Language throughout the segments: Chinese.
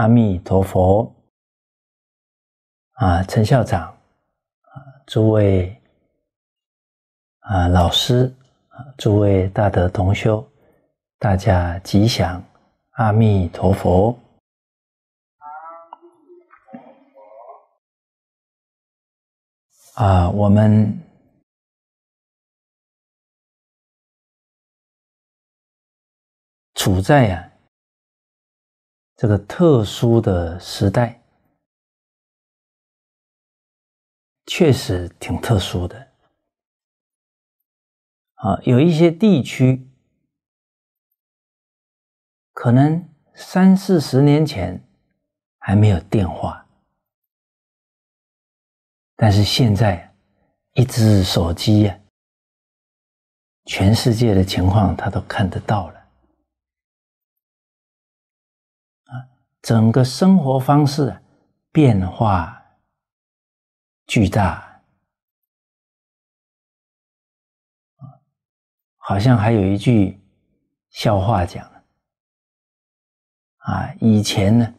阿弥陀佛！啊，陈校长，啊，诸位啊老师，啊，诸位大德同修，大家吉祥！阿弥陀佛！啊，我们处在呀。这个特殊的时代，确实挺特殊的啊！有一些地区，可能三四十年前还没有电话，但是现在一只手机呀，全世界的情况他都看得到了。整个生活方式变化巨大好像还有一句笑话讲啊，以前呢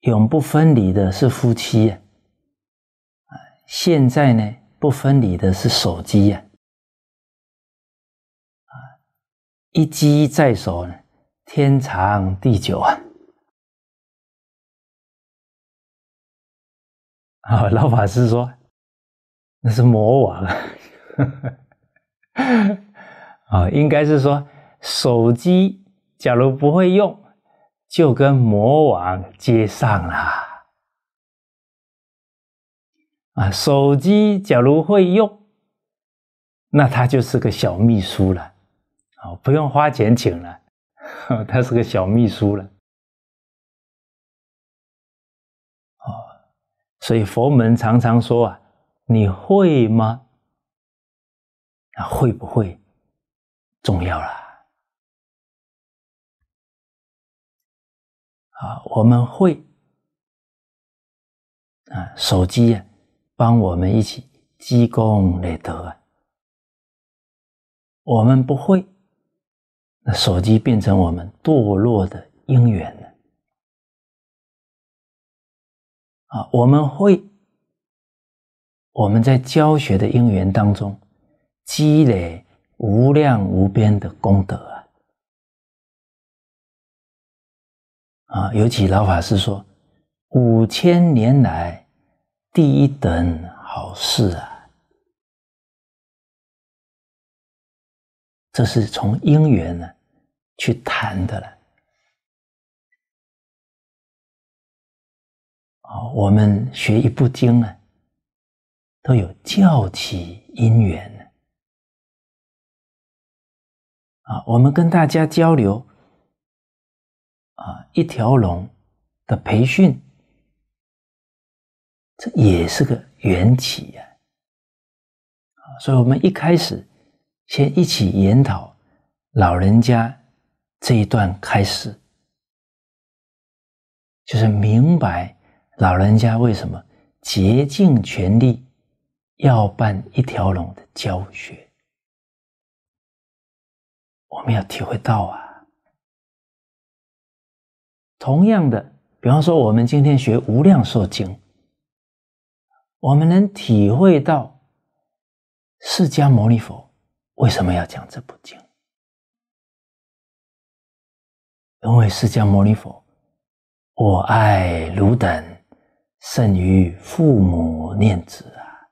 永不分离的是夫妻啊，现在呢不分离的是手机呀。一机在手，天长地久啊！啊，老法师说那是魔王啊！啊，应该是说手机假如不会用，就跟魔王接上了啊！手机假如会用，那他就是个小秘书了。哦，不用花钱请了，他是个小秘书了。哦，所以佛门常常说啊，你会吗？啊会不会重要了？啊，我们会啊，手机啊，帮我们一起积功累德啊。我们不会。那手机变成我们堕落的因缘了啊！我们会我们在教学的因缘当中积累无量无边的功德啊！啊，尤其老法师说五千年来第一等好事啊！这是从因缘呢。去谈的了啊！我们学一部经呢，都有教起因缘呢啊！我们跟大家交流啊，一条龙的培训，这也是个缘起呀啊！所以，我们一开始先一起研讨老人家。这一段开始，就是明白老人家为什么竭尽全力要办一条龙的教学，我们要体会到啊。同样的，比方说我们今天学《无量寿经》，我们能体会到释迦牟尼佛为什么要讲这部经。因为释迦牟尼佛，我爱汝等胜于父母念子啊！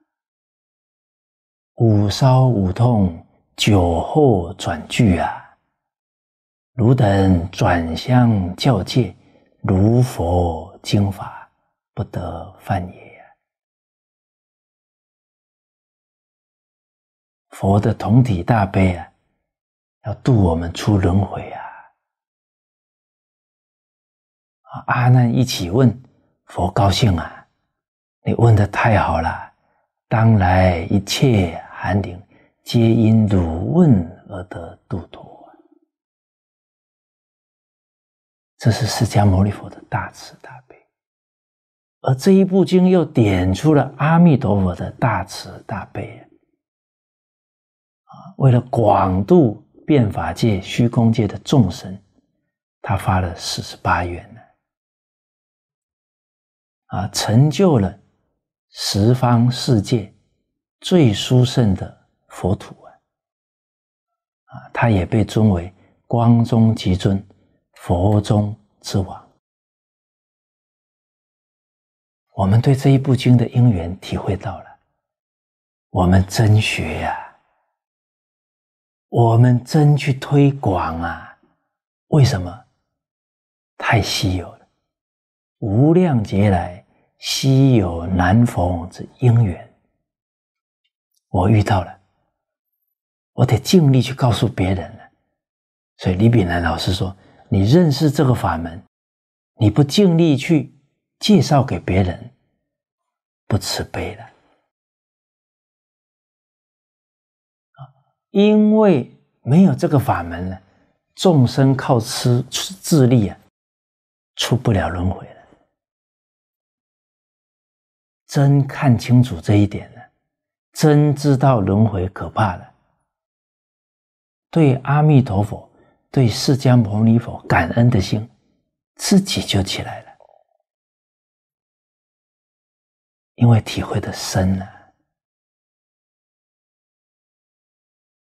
五烧五痛，酒后转句啊！汝等转相教戒，如佛经法不得犯也佛的同体大悲啊，要度我们出轮回啊！阿难一起问佛高兴啊！你问的太好了，当来一切寒灵皆因汝问而得度脱。这是释迦牟尼佛的大慈大悲，而这一部经又点出了阿弥陀佛的大慈大悲！为了广度变法界、虚空界的众生。他发了四十八愿呢，啊，成就了十方世界最殊胜的佛土啊，啊，他也被尊为光中极尊、佛中之王。我们对这一部经的因缘体会到了，我们真学呀，我们真去推广啊，为什么？太稀有了，无量劫来稀有难逢之因缘，我遇到了，我得尽力去告诉别人了。所以李炳南老师说：“你认识这个法门，你不尽力去介绍给别人，不慈悲了因为没有这个法门呢，众生靠吃自力啊。”出不了轮回了，真看清楚这一点了，真知道轮回可怕了，对阿弥陀佛、对释迦牟尼佛感恩的心，自己就起来了，因为体会的深了，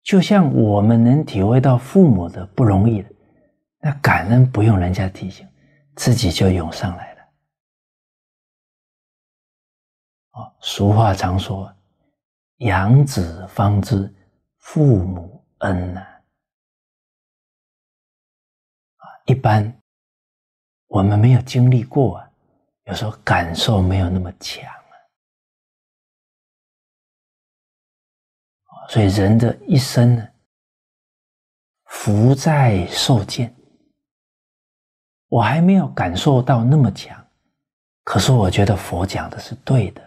就像我们能体会到父母的不容易那感恩不用人家提醒。自己就涌上来了。哦，俗话常说：“养子方知父母恩呐。”啊，一般我们没有经历过啊，有时候感受没有那么强所以人的一生呢，福在受见。我还没有感受到那么强，可是我觉得佛讲的是对的，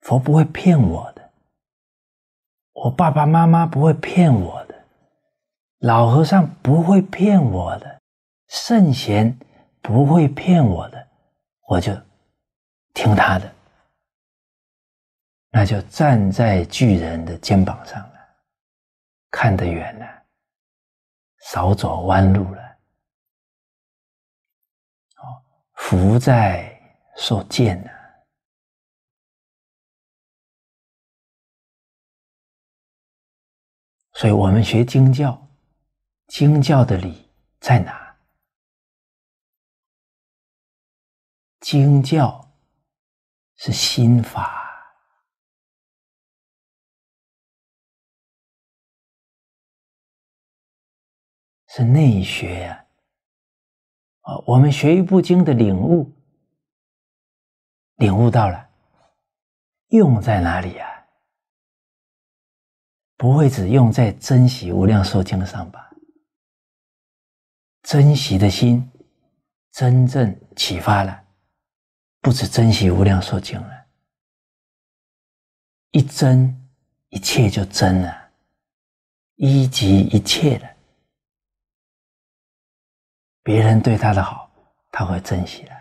佛不会骗我的，我爸爸妈妈不会骗我的，老和尚不会骗我的，圣贤不会骗我的，我就听他的，那就站在巨人的肩膀上了，看得远了。少走弯路了，哦，福在受见呢。所以我们学经教，经教的理在哪？经教是心法。是内学呀，啊，我们学一部经的领悟，领悟到了，用在哪里呀？不会只用在珍惜无量寿经上吧？珍惜的心真正启发了，不止珍惜无量寿经了，一真一切就真了，一即一切了。别人对他的好，他会珍惜的；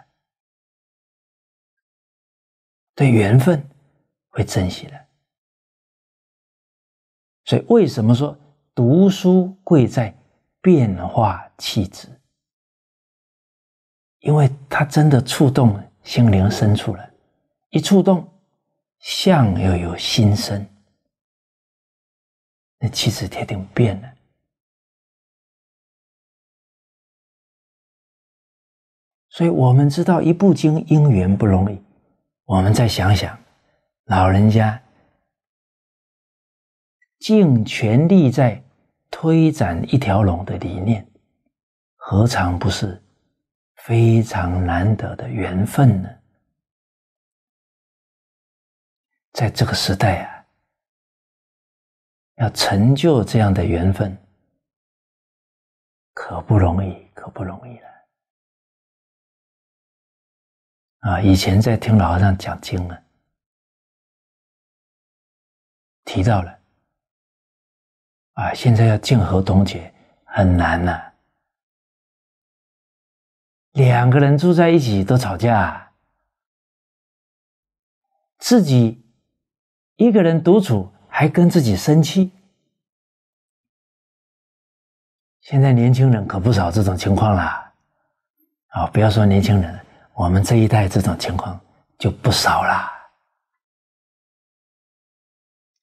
对缘分会珍惜的。所以，为什么说读书贵在变化气质？因为它真的触动心灵深处了，一触动，相又有心生，那气质铁定变了。所以我们知道一部经因缘不容易，我们再想想，老人家尽全力在推展一条龙的理念，何尝不是非常难得的缘分呢？在这个时代啊，要成就这样的缘分，可不容易，可不容易了。啊，以前在听老和尚讲经啊，提到了啊，现在要静和同解很难呐，两个人住在一起都吵架，自己一个人独处还跟自己生气，现在年轻人可不少这种情况啦，啊，不要说年轻人，我们这一代这种情况就不少啦。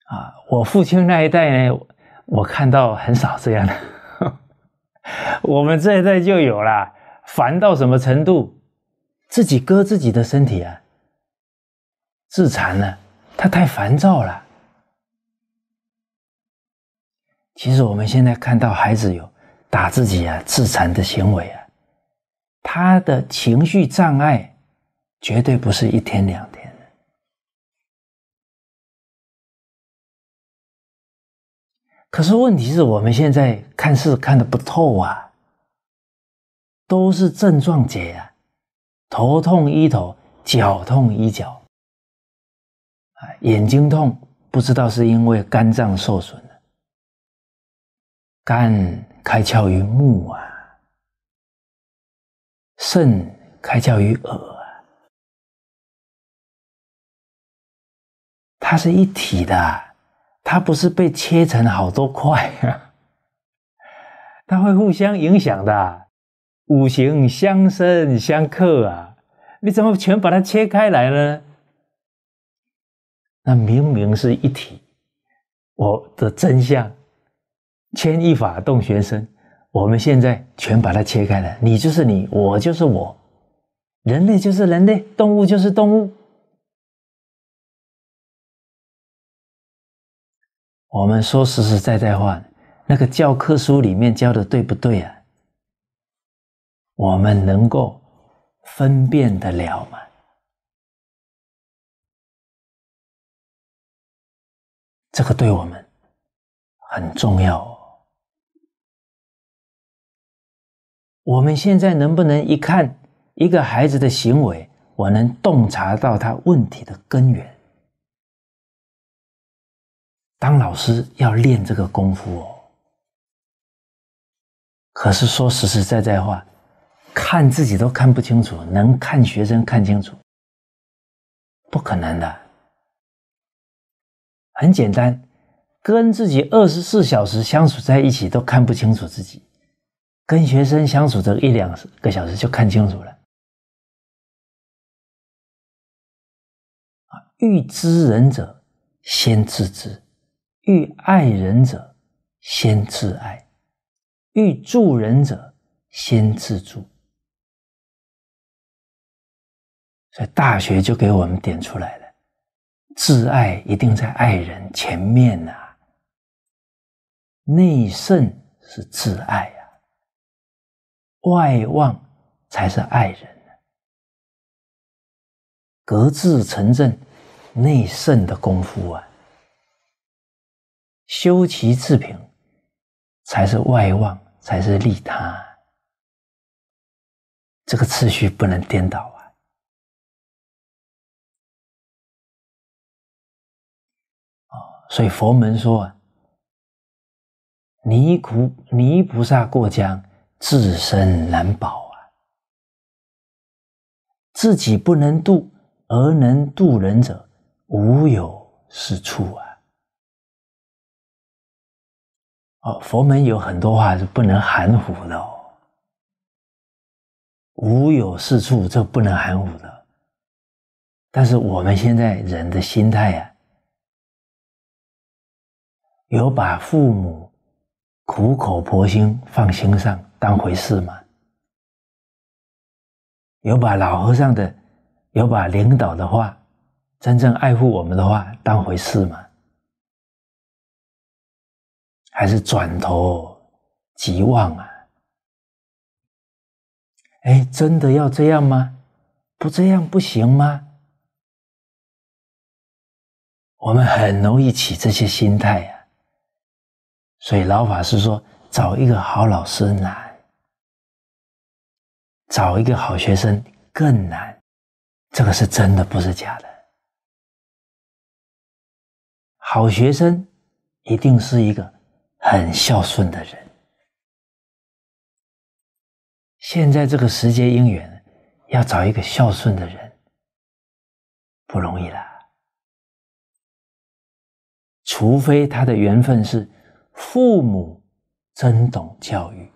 啊，我父亲那一代呢，我看到很少这样的，我们这一代就有了，烦到什么程度，自己割自己的身体啊，自残呢，他太烦躁了。其实我们现在看到孩子有打自己啊、自残的行为啊，他的情绪障碍绝对不是一天两天的。可是问题是我们现在看事看的不透啊，都是症状解啊，头痛医头，脚痛医脚，啊，眼睛痛不知道是因为肝脏受损了。肝开窍于目啊，肾开窍于耳啊，它是一体的，它不是被切成好多块啊，它会互相影响的，五行相生相克啊，你怎么全把它切开来呢？那明明是一体，我的真相。牵一发动全身，我们现在全把它切开了。你就是你，我就是我，人类就是人类，动物就是动物。我们说实实在在话，那个教科书里面教的对不对啊？我们能够分辨得了吗？这个对我们很重要。我们现在能不能一看一个孩子的行为，我能洞察到他问题的根源？当老师要练这个功夫哦。可是说实实在在话，看自己都看不清楚，能看学生看清楚？不可能的。很简单，跟自己二十四小时相处在一起都看不清楚自己。跟学生相处这一两个小时就看清楚了啊！欲知人者，先自知；欲爱人者，先自爱；欲助人者，先自助。所以《大学》就给我们点出来了：自爱一定在爱人前面呐，内圣是自爱。外望才是爱人格致成正，内圣的功夫啊，修齐治平，才是外望，才是利他。这个次序不能颠倒啊！所以佛门说啊，泥菩泥菩萨过江。自身难保啊！自己不能渡，而能渡人者，无有是处啊！哦，佛门有很多话是不能含糊的哦。无有是处，这不能含糊的。但是我们现在人的心态呀，有把父母苦口婆心放心上。当回事吗？有把老和尚的，有把领导的话，真正爱护我们的话当回事吗？还是转头即忘啊？哎，真的要这样吗？不这样不行吗？我们很容易起这些心态呀。所以老法师说，找一个好老师难。找一个好学生更难，这个是真的，不是假的。好学生一定是一个很孝顺的人。现在这个时节因缘，要找一个孝顺的人不容易啦。除非他的缘分是父母真懂教育。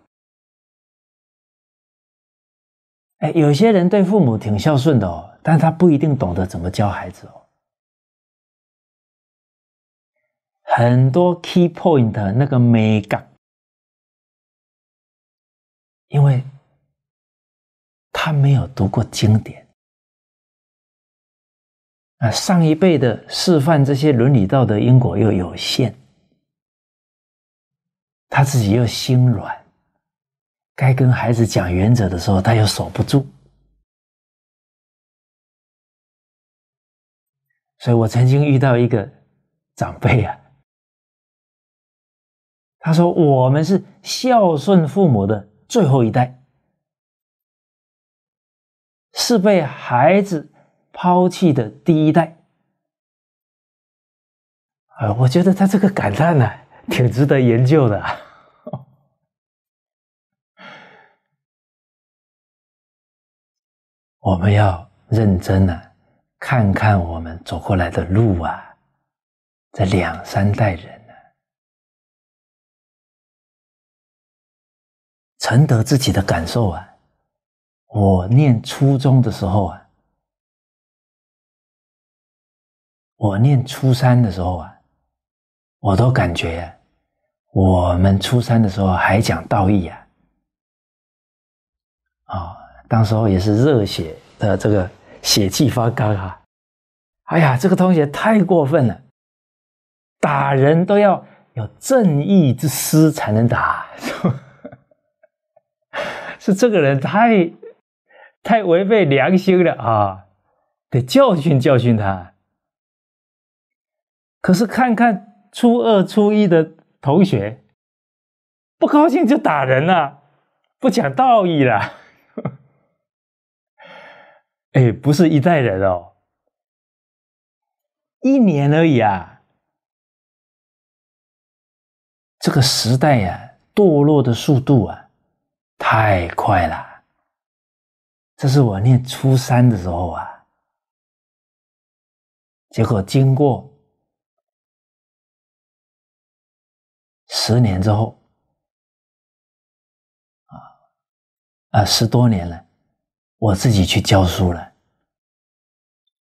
哎，有些人对父母挺孝顺的哦，但他不一定懂得怎么教孩子哦。很多 key point 那个美感，因为他没有读过经典啊，上一辈的示范这些伦理道德因果又有限，他自己又心软。该跟孩子讲原则的时候，他又守不住，所以我曾经遇到一个长辈啊，他说我们是孝顺父母的最后一代，是被孩子抛弃的第一代。啊，我觉得他这个感叹呢，挺值得研究的。啊我们要认真的看看我们走过来的路啊，这两三代人呢，承得自己的感受啊。我念初中的时候啊，我念初三的时候啊，我都感觉我们初三的时候还讲道义，啊。当时候也是热血的，这个血气方刚啊！哎呀，这个同学太过分了，打人都要有正义之师才能打，是这个人太太违背良心了啊！得教训教训他。可是看看初二、初一的同学，不高兴就打人了，不讲道义了。哎，不是一代人哦，一年而已啊！这个时代呀，堕落的速度啊，太快了。这是我念初三的时候啊，结果经过十年之后，啊啊，十多年了。我自己去教书了，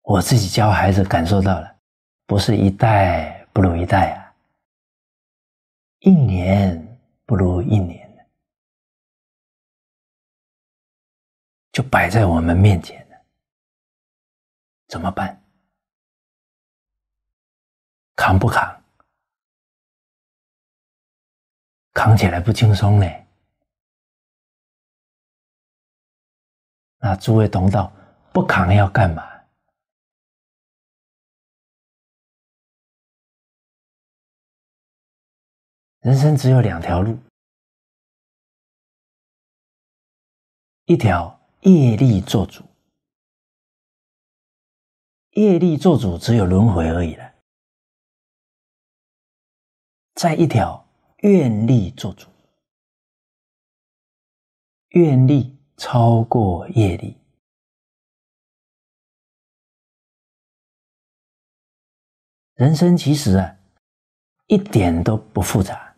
我自己教孩子感受到了，不是一代不如一代啊，一年不如一年就摆在我们面前了，怎么办？扛不扛？扛起来不轻松嘞。那诸位同道，不扛要干嘛？人生只有两条路，一条业力做主，业力做主只有轮回而已了；再一条愿力做主，愿力。超过业力，人生其实啊，一点都不复杂。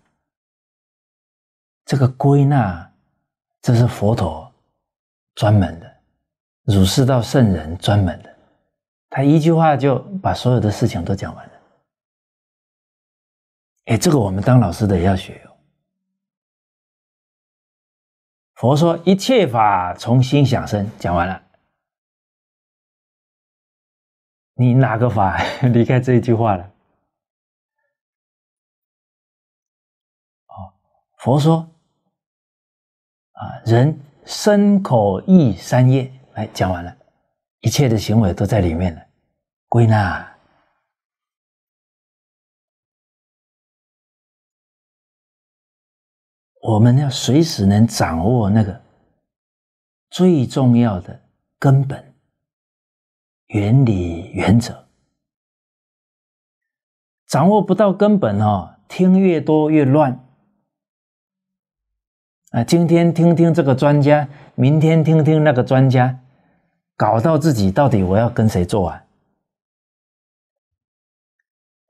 这个归纳，这是佛陀专门的，儒释道圣人专门的，他一句话就把所有的事情都讲完了。哎，这个我们当老师的也要学。佛说：“一切法从心想生。”讲完了，你哪个法 离开这一句话了？哦，佛说：“啊，人身口意三业。”来讲完了，一切的行为都在里面了。归纳。我们要随时能掌握那个最重要的根本原理原则，掌握不到根本哦，听越多越乱啊！今天听听这个专家，明天听听那个专家，搞到自己到底我要跟谁做啊？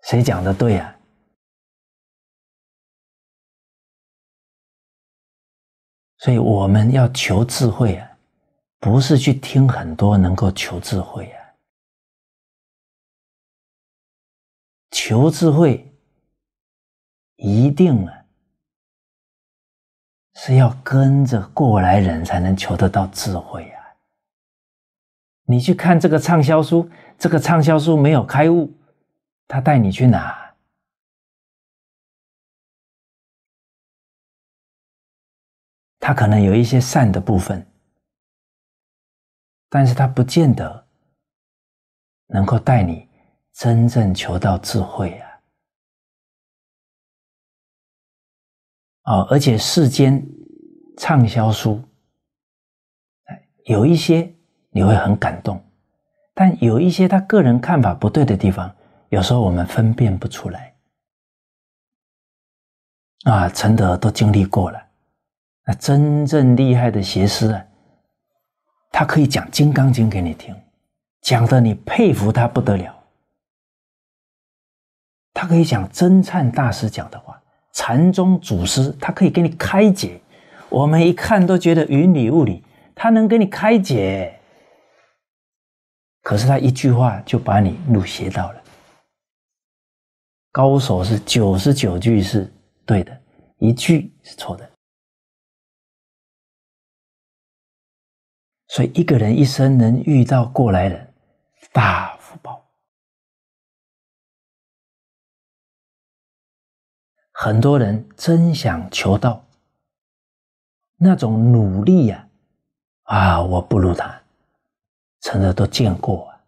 谁讲的对啊？所以我们要求智慧啊，不是去听很多能够求智慧啊，求智慧一定啊是要跟着过来人才能求得到智慧啊。你去看这个畅销书，这个畅销书没有开悟，他带你去哪？他可能有一些善的部分，但是他不见得能够带你真正求到智慧啊！哦，而且世间畅销书，有一些你会很感动，但有一些他个人看法不对的地方，有时候我们分辨不出来。啊，陈德都经历过了。那真正厉害的邪师啊，他可以讲《金刚经》给你听，讲的你佩服他不得了。他可以讲真灿大师讲的话，禅宗祖师他可以给你开解。我们一看都觉得云里雾里，他能给你开解。可是他一句话就把你入邪道了。高手是九十九句是对的，一句是错的。所以，一个人一生能遇到过来人，大福报。很多人真想求道，那种努力呀，啊，我不如他，真的都见过啊。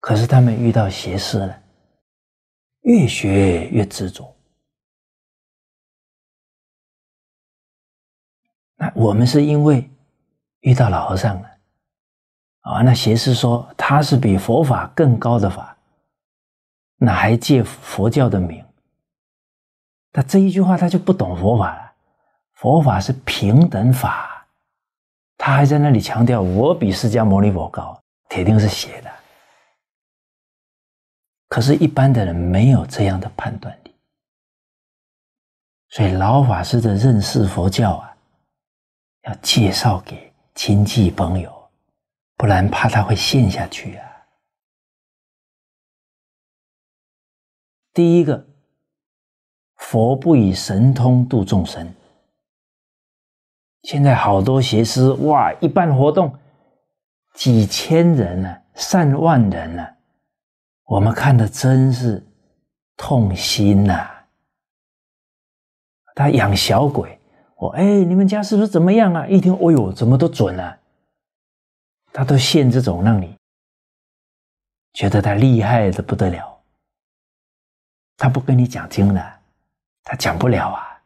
可是他们遇到邪师了，越学越执着。那我们是因为。遇到老和尚了，啊，那邪师说他是比佛法更高的法，那还借佛教的名，他这一句话他就不懂佛法了。佛法是平等法，他还在那里强调我比释迦牟尼佛高，铁定是邪的。可是，一般的人没有这样的判断力，所以老法师的认识佛教啊，要介绍给。亲戚朋友，不然怕他会陷下去啊。第一个，佛不以神通度众生。现在好多邪师哇，一办活动，几千人呢，上万人呢，我们看的真是痛心呐。他养小鬼。我哎，你们家是不是怎么样啊？一听，哎呦，怎么都准啊？他都现这种让你觉得他厉害的不得了。他不跟你讲经的，他讲不了啊。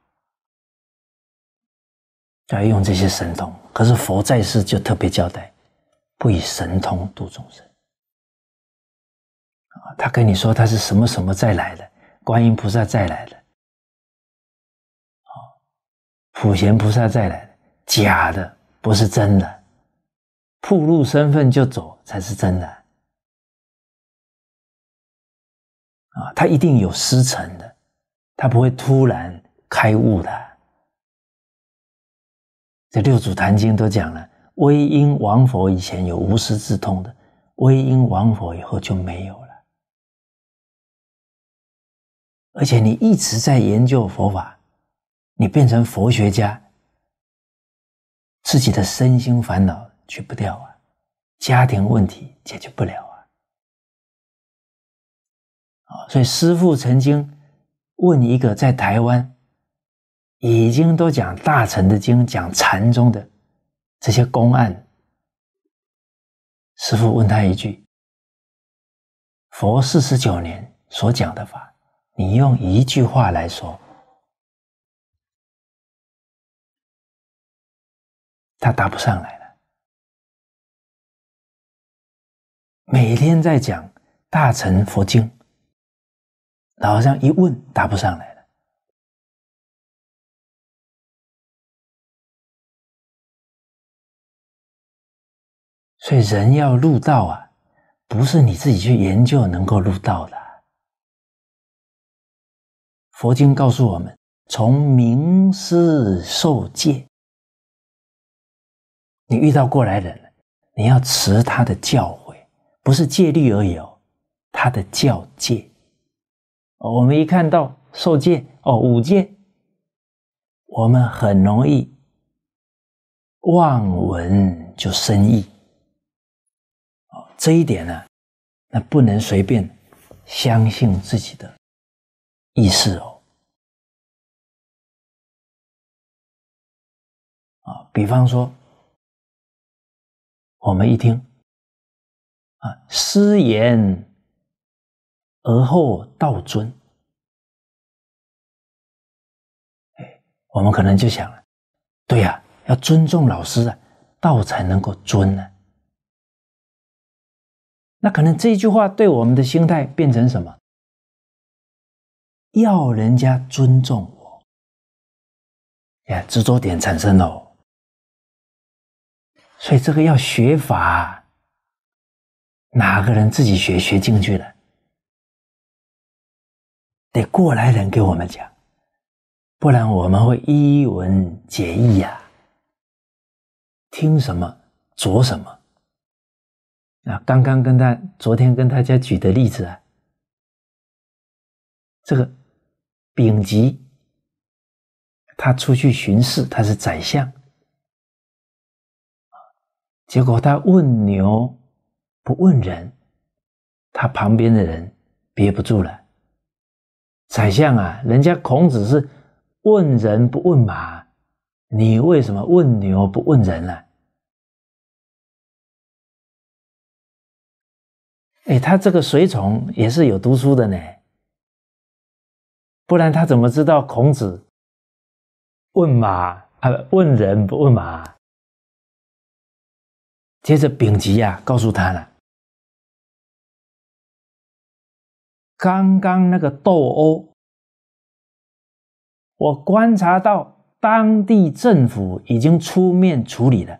要用这些神通，可是佛在世就特别交代，不以神通度众生。啊，他跟你说他是什么什么再来的，观音菩萨再来的。普贤菩萨再来，假的不是真的，铺路身份就走才是真的。啊，他一定有师承的，他不会突然开悟的。这六祖坛经都讲了，微因王佛以前有无师自通的，微因王佛以后就没有了。而且你一直在研究佛法。你变成佛学家，自己的身心烦恼去不掉啊，家庭问题解决不了啊，啊！所以师父曾经问一个在台湾已经都讲大乘的经、讲禅宗的这些公案，师父问他一句：佛四十九年所讲的法，你用一句话来说。他答不上来了，每天在讲大乘佛经，老和尚一问答不上来了。所以人要入道啊，不是你自己去研究能够入道的。佛经告诉我们，从名师受戒。你遇到过来人，你要持他的教诲，不是戒律而已哦，他的教戒。我们一看到受戒哦，五戒，我们很容易望闻就生意。哦，这一点呢，那不能随便相信自己的意识哦。啊，比方说。我们一听，啊，师言而后道尊，哎，我们可能就想了，对呀，要尊重老师啊，道才能够尊呢。那可能这句话对我们的心态变成什么？要人家尊重我，呀，执着点产生了。所以这个要学法，哪个人自己学学进去了？得过来人给我们讲，不然我们会一文解义呀，听什么着什么。啊，刚刚跟他昨天跟大家举的例子啊，这个丙吉，他出去巡视，他是宰相。结果他问牛，不问人，他旁边的人憋不住了。宰相啊，人家孔子是问人不问马，你为什么问牛不问人呢？哎，他这个随从也是有读书的呢，不然他怎么知道孔子问马啊？问人不问马？接着丙吉呀，告诉他了，刚刚那个斗殴，我观察到当地政府已经出面处理了。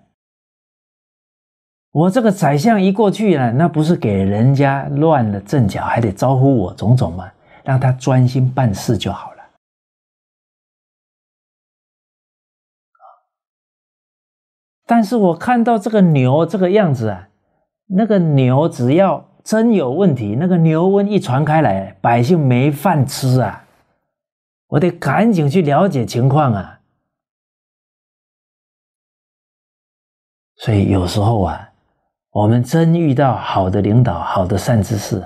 我这个宰相一过去呢，那不是给人家乱了阵脚，还得招呼我种种吗？让他专心办事就好但是我看到这个牛这个样子啊，那个牛只要真有问题，那个牛瘟一传开来，百姓没饭吃啊！我得赶紧去了解情况啊！所以有时候啊，我们真遇到好的领导、好的善知识，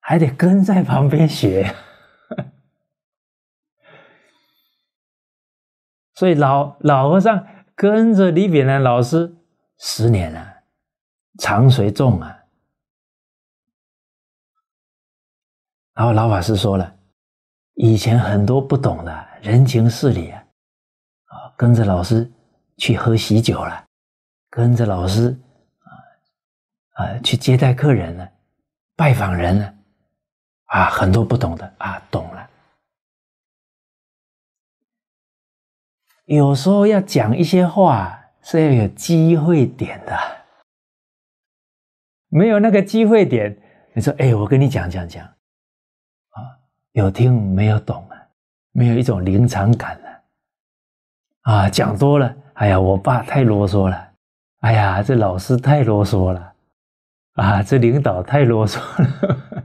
还得跟在旁边学。所以老老和尚。跟着李炳南老师十年了，长随众啊。然后老法师说了，以前很多不懂的人情事理啊，啊，跟着老师去喝喜酒了，跟着老师啊啊去接待客人了，拜访人了，啊，很多不懂的啊，懂了。有时候要讲一些话是要有机会点的，没有那个机会点，你说哎，我跟你讲讲讲，啊，有听没有懂啊？没有一种临场感了，啊，讲多了，哎呀，我爸太啰嗦了，哎呀，这老师太啰嗦了，啊，这领导太啰嗦了，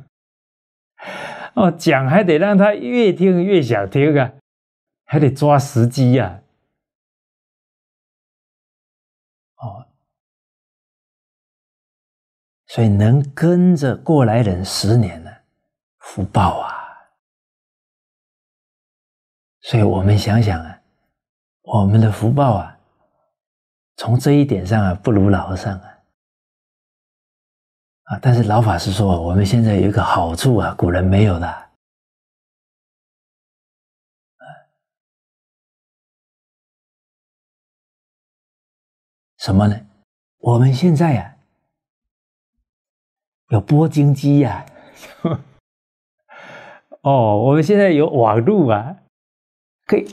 哦，讲还得让他越听越想听啊，还得抓时机呀。所以能跟着过来人十年呢，福报啊！所以我们想想啊，我们的福报啊，从这一点上啊，不如老和尚啊。啊，但是老法师说，我们现在有一个好处啊，古人没有的。什么呢？我们现在呀，有播经机呀，哦，我们现在有网络啊，可以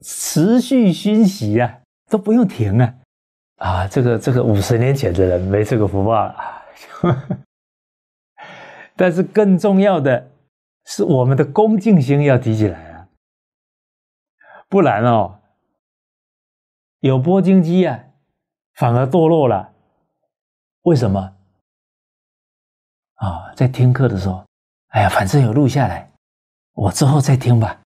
持续熏习啊，都不用停啊，啊，这个这个五十年前的人没这个福报啊，但是更重要的是我们的恭敬心要提起来啊，不然哦，有播经机啊。反而堕落了。为什么？啊，在听课的时候，哎呀，反正有录下来，我之后再听吧。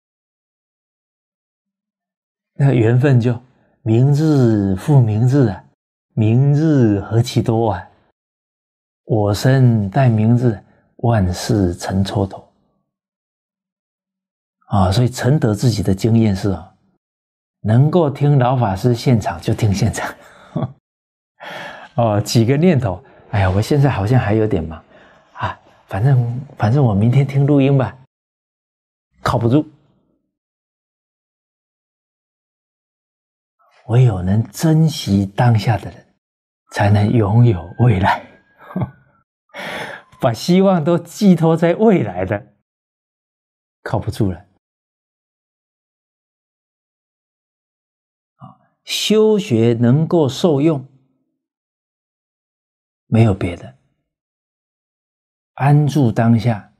那缘分就明日复明日啊，明日何其多啊！我生待明日，万事成蹉跎。啊，所以承德自己的经验是啊，能够听老法师现场就听现场。哦，几个念头，哎呀，我现在好像还有点忙。反正反正我明天听录音吧，靠不住。唯有能珍惜当下的人，才能拥有未来。把希望都寄托在未来的，靠不住了。啊，修学能够受用，没有别的。安住当下，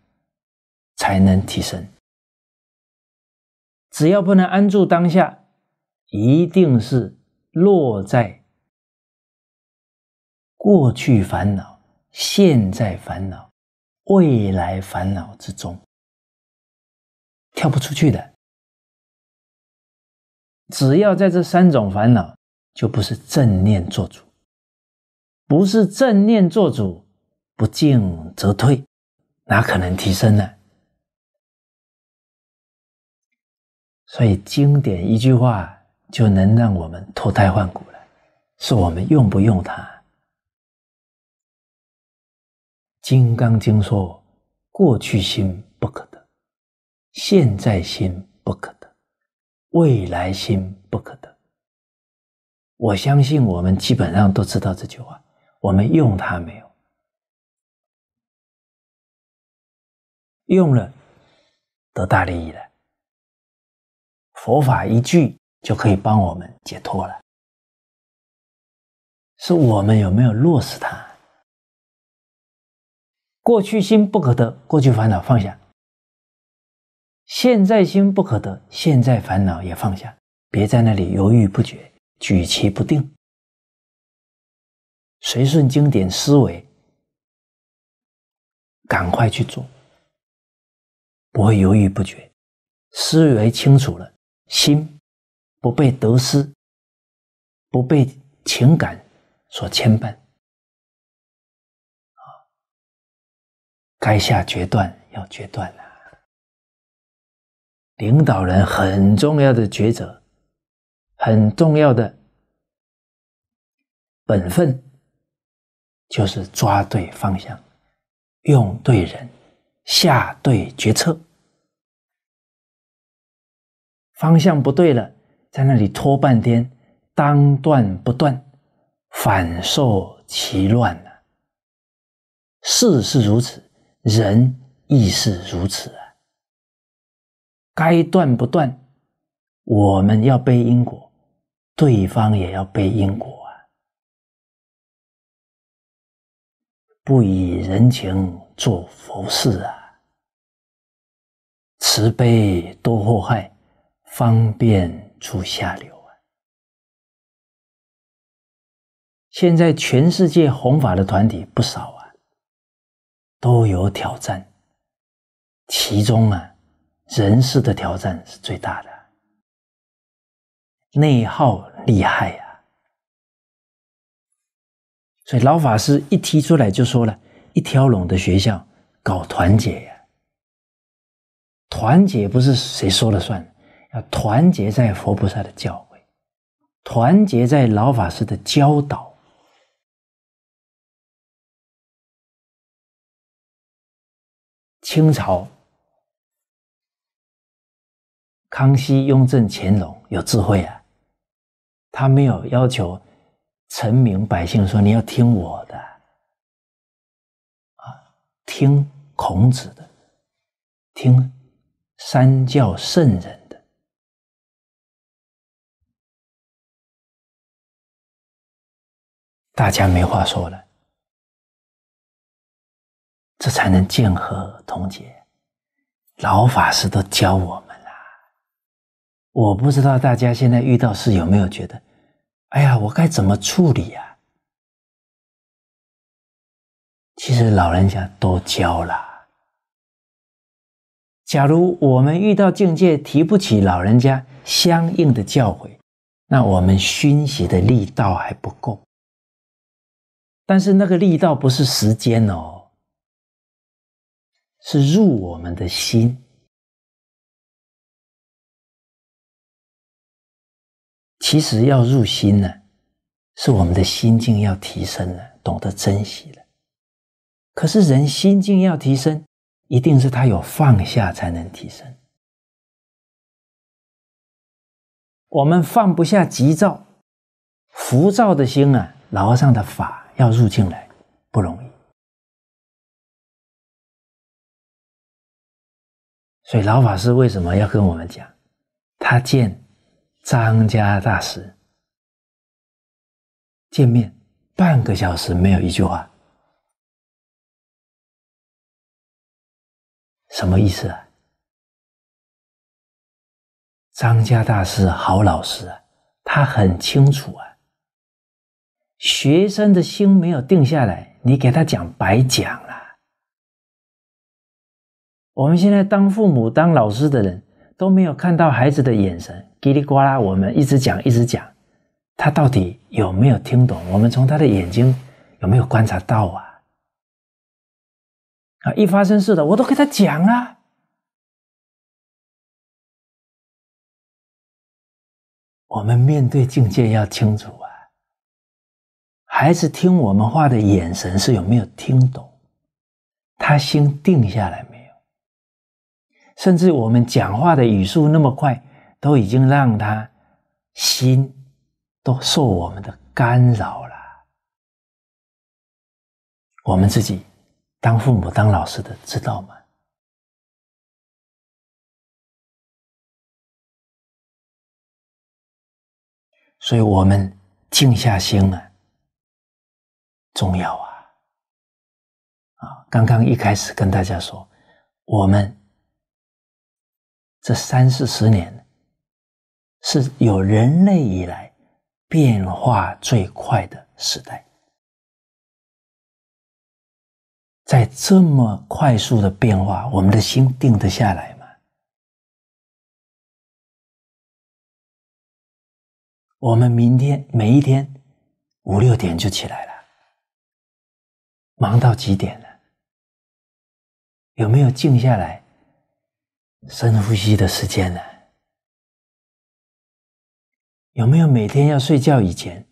才能提升。只要不能安住当下，一定是落在过去烦恼、现在烦恼、未来烦恼之中，跳不出去的。只要在这三种烦恼，就不是正念做主，不是正念做主。不进则退，哪可能提升呢？所以经典一句话就能让我们脱胎换骨了，是我们用不用它？《金刚经》说：“过去心不可得，现在心不可得，未来心不可得。”我相信我们基本上都知道这句话，我们用它没有？用了，得大利益了。佛法一句就可以帮我们解脱了，是我们有没有落实它？过去心不可得，过去烦恼放下；现在心不可得，现在烦恼也放下。别在那里犹豫不决、举棋不定，随顺经典思维，赶快去做。不会犹豫不决，思维清楚了，心不被得失、不被情感所牵绊，啊，该下决断要决断了。领导人很重要的抉择，很重要的本分，就是抓对方向，用对人。下对决策，方向不对了，在那里拖半天，当断不断，反受其乱呢。事是如此，人亦是如此啊。该断不断，我们要背因果，对方也要背因果啊。不以人情做佛事啊。慈悲多祸害，方便出下流啊！现在全世界弘法的团体不少啊，都有挑战。其中啊，人事的挑战是最大的，内耗厉害呀。所以老法师一提出来就说了：一条龙的学校搞团结。团结不是谁说了算，要团结在佛菩萨的教诲，团结在老法师的教导。清朝，康熙、雍正、乾隆有智慧啊，他没有要求臣民百姓说你要听我的，啊，听孔子的，听。三教圣人的，大家没话说了，这才能见和同解。老法师都教我们了，我不知道大家现在遇到事有没有觉得，哎呀，我该怎么处理呀？其实老人家都教了。假如我们遇到境界提不起老人家相应的教诲，那我们熏习的力道还不够。但是那个力道不是时间哦，是入我们的心。其实要入心呢，是我们的心境要提升了，懂得珍惜了。可是人心境要提升。一定是他有放下才能提升。我们放不下急躁、浮躁的心啊，老和尚的法要入进来不容易。所以老法师为什么要跟我们讲？他见张家大师见面半个小时没有一句话。什么意思啊？张家大师好老师啊，他很清楚啊。学生的心没有定下来，你给他讲白讲了。我们现在当父母、当老师的人都没有看到孩子的眼神，叽里呱啦，我们一直讲一直讲，他到底有没有听懂？我们从他的眼睛有没有观察到啊？啊！一发生事的，我都跟他讲啊。我们面对境界要清楚啊，孩子听我们话的眼神是有没有听懂？他心定下来没有？甚至我们讲话的语速那么快，都已经让他心都受我们的干扰了。我们自己。当父母、当老师的知道吗？所以，我们静下心啊，重要啊！啊，刚刚一开始跟大家说，我们这三四十年是有人类以来变化最快的时代。在这么快速的变化，我们的心定得下来吗？我们明天每一天五六点就起来了，忙到几点了？有没有静下来深呼吸的时间呢？有没有每天要睡觉以前？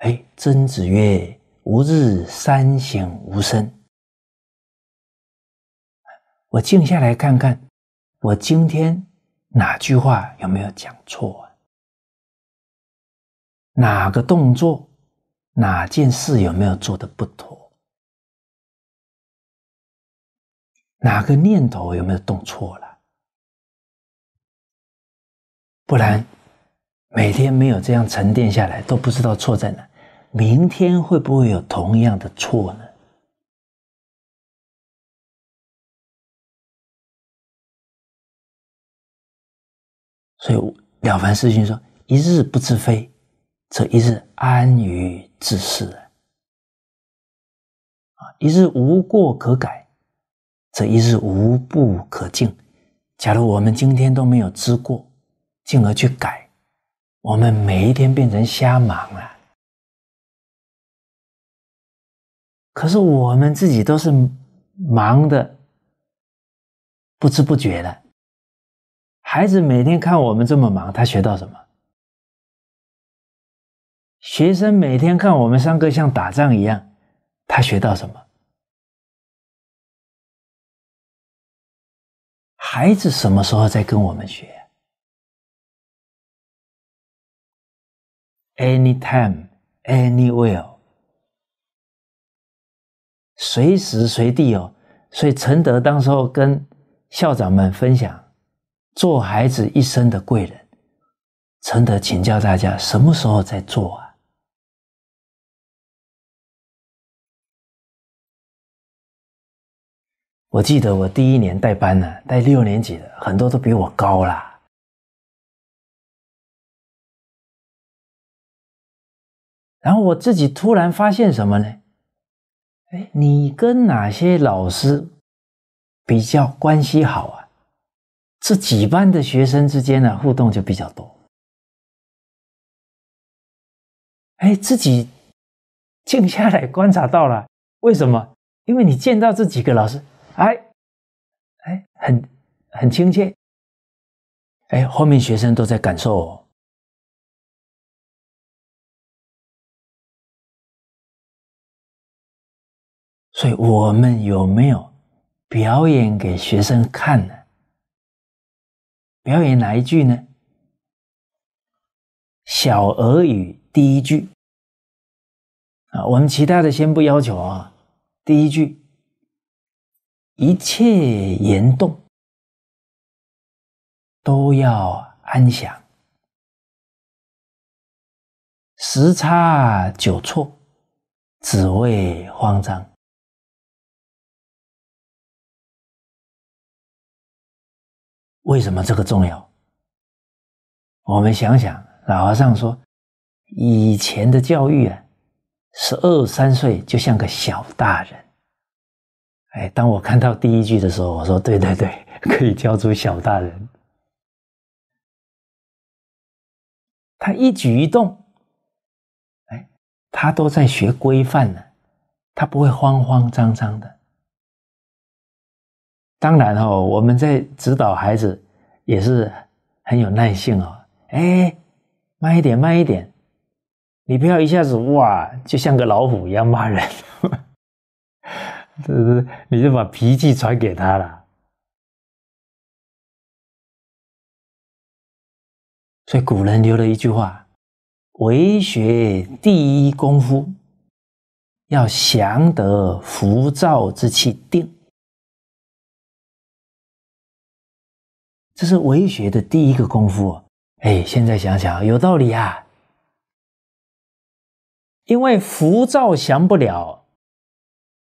哎，曾子曰：“吾日三省吾身。”我静下来看看，我今天哪句话有没有讲错啊？哪个动作、哪件事有没有做的不妥？哪个念头有没有动错了？不然，每天没有这样沉淀下来，都不知道错在哪。明天会不会有同样的错呢？所以了凡四训说：“一日不知非，则一日安于自是。啊，一日无过可改，则一日无不可进。假如我们今天都没有知过，进而去改，我们每一天变成瞎忙了。可是我们自己都是忙的，不知不觉的。”孩子每天看我们这么忙，他学到什么？学生每天看我们上课像打仗一样，他学到什么？孩子什么时候在跟我们学？Anytime, anywhere，随时随地哦。所以陈德当时候跟校长们分享。做孩子一生的贵人，陈德请教大家，什么时候在做啊？我记得我第一年带班呢，带六年级的，很多都比我高啦。然后我自己突然发现什么呢？哎，你跟哪些老师比较关系好啊？这几班的学生之间呢，互动就比较多。哎，自己静下来观察到了，为什么？因为你见到这几个老师，哎，哎，很很亲切。哎，后面学生都在感受哦。所以我们有没有表演给学生看呢？表演哪一句呢？小俄语第一句啊，我们其他的先不要求啊。第一句，一切言动都要安详，十差九错，只为慌张。为什么这个重要？我们想想，老和尚说，以前的教育啊，十二三岁就像个小大人。哎，当我看到第一句的时候，我说：对对对，可以教出小大人。他一举一动，哎，他都在学规范呢，他不会慌慌张张的。当然哦，我们在指导孩子也是很有耐性哦。哎，慢一点，慢一点，你不要一下子哇，就像个老虎一样骂人，对不对？你就把脾气传给他了。所以古人留了一句话：“为学第一功夫，要降得浮躁之气定。”这是为学的第一个功夫，哎，现在想想有道理啊。因为浮躁降不了，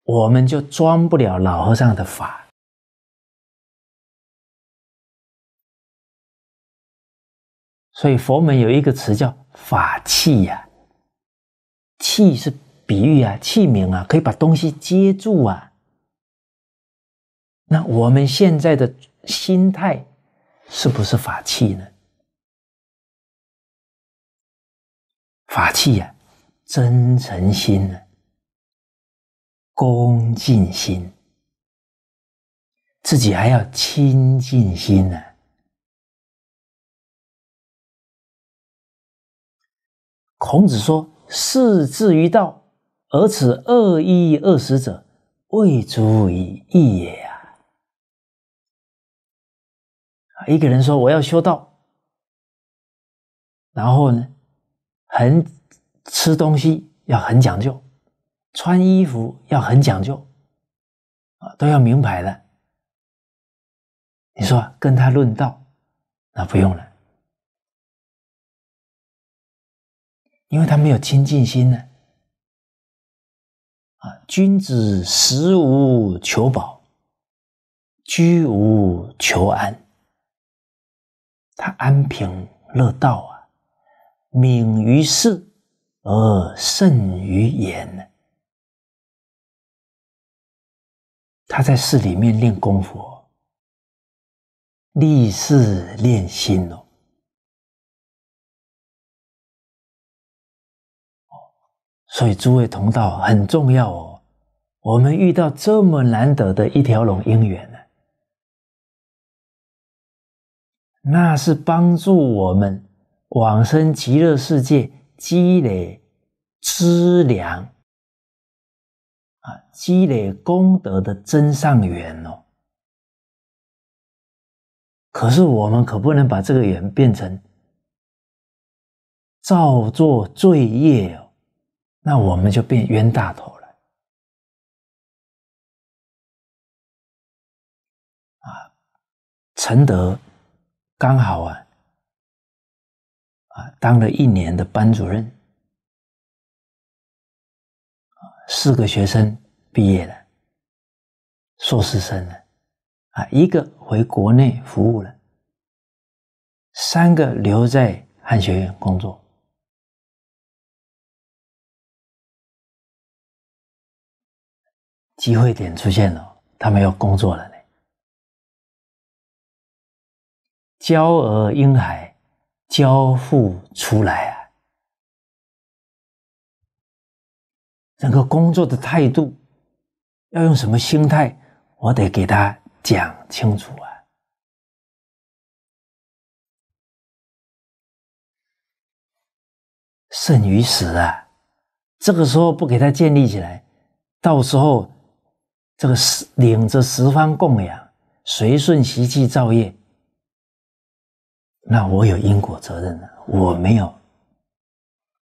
我们就装不了老和尚的法。所以佛门有一个词叫法器呀，器是比喻啊，器皿啊，可以把东西接住啊。那我们现在的心态。是不是法器呢？法器呀，真诚心呢，恭敬心，自己还要清净心呢。孔子说：“士至于道，而此恶一恶十者，未足以义也啊。”一个人说：“我要修道，然后呢，很吃东西要很讲究，穿衣服要很讲究，啊，都要名牌的。你说跟他论道，那不用了，因为他没有亲近心呢。啊，君子食无求饱，居无求安。”他安贫乐道啊，敏于事而慎于言呢。他在寺里面练功夫，立事练心哦。所以诸位同道很重要哦。我们遇到这么难得的一条龙姻缘。那是帮助我们往生极乐世界积累资粮啊，积累功德的真上缘哦。可是我们可不能把这个缘变成造作罪业哦，那我们就变冤大头了啊，承德。刚好啊，啊，当了一年的班主任，四个学生毕业了，硕士生了，啊，一个回国内服务了，三个留在汉学院工作。机会点出现了，他们要工作了娇儿婴孩交付出来啊，整个工作的态度要用什么心态？我得给他讲清楚啊。剩于死啊，这个时候不给他建立起来，到时候这个十领着十方供养，随顺习气造业。那我有因果责任了，我没有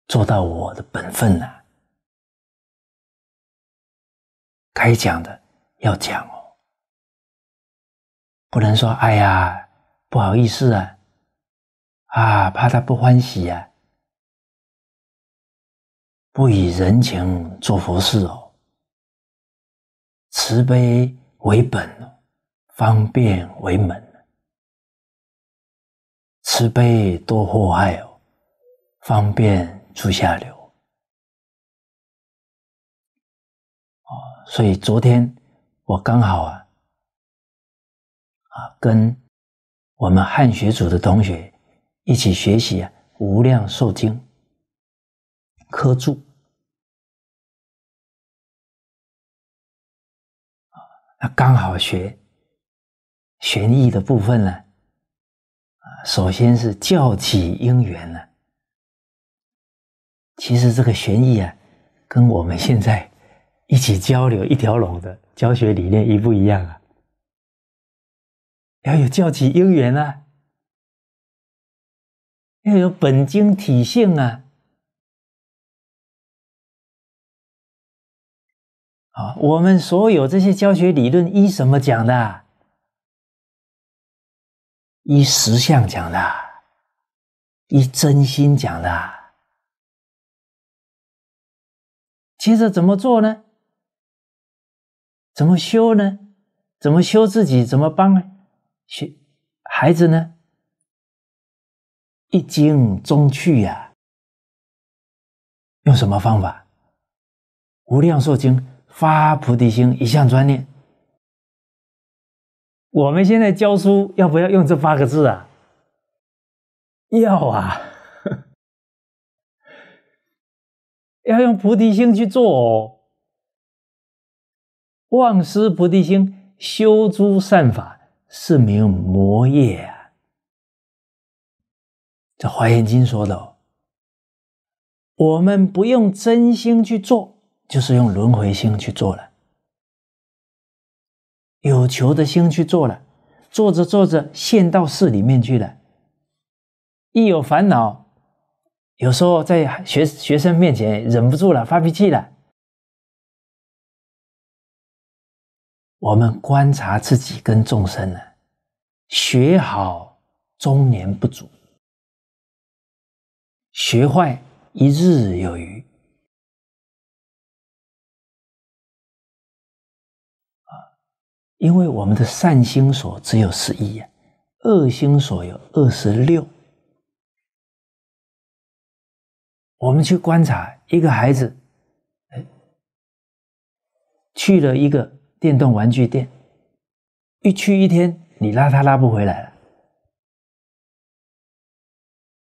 做到我的本分呐。该讲的要讲哦，不能说哎呀不好意思啊，啊怕他不欢喜呀，不以人情做佛事哦，慈悲为本，方便为门。慈悲多祸害哦，方便出下流哦。所以昨天我刚好啊啊，跟我们汉学组的同学一起学习啊《无量寿经》科注啊，那刚好学玄义的部分呢。首先是教起因缘呢，其实这个玄义啊，跟我们现在一起交流一条龙的教学理念一不一样啊？要有教起因缘啊，要有本经体性啊，啊，我们所有这些教学理论依什么讲的？依实相讲的，依真心讲的。接着怎么做呢？怎么修呢？怎么修自己？怎么帮学孩子呢？一经中去呀，用什么方法？无量寿经发菩提心，一向专念。我们现在教书要不要用这八个字啊？要啊，要用菩提心去做哦。忘失菩提心，修诸善法，是名魔业啊。这《华严经》说的。我们不用真心去做，就是用轮回心去做了。有求的心去做了，做着做着陷到事里面去了。一有烦恼，有时候在学学生面前忍不住了，发脾气了。我们观察自己跟众生呢，学好中年不足，学坏一日有余。因为我们的善心所只有十一呀，恶心所有二十六。我们去观察一个孩子，去了一个电动玩具店，一去一天，你拉他拉不回来了。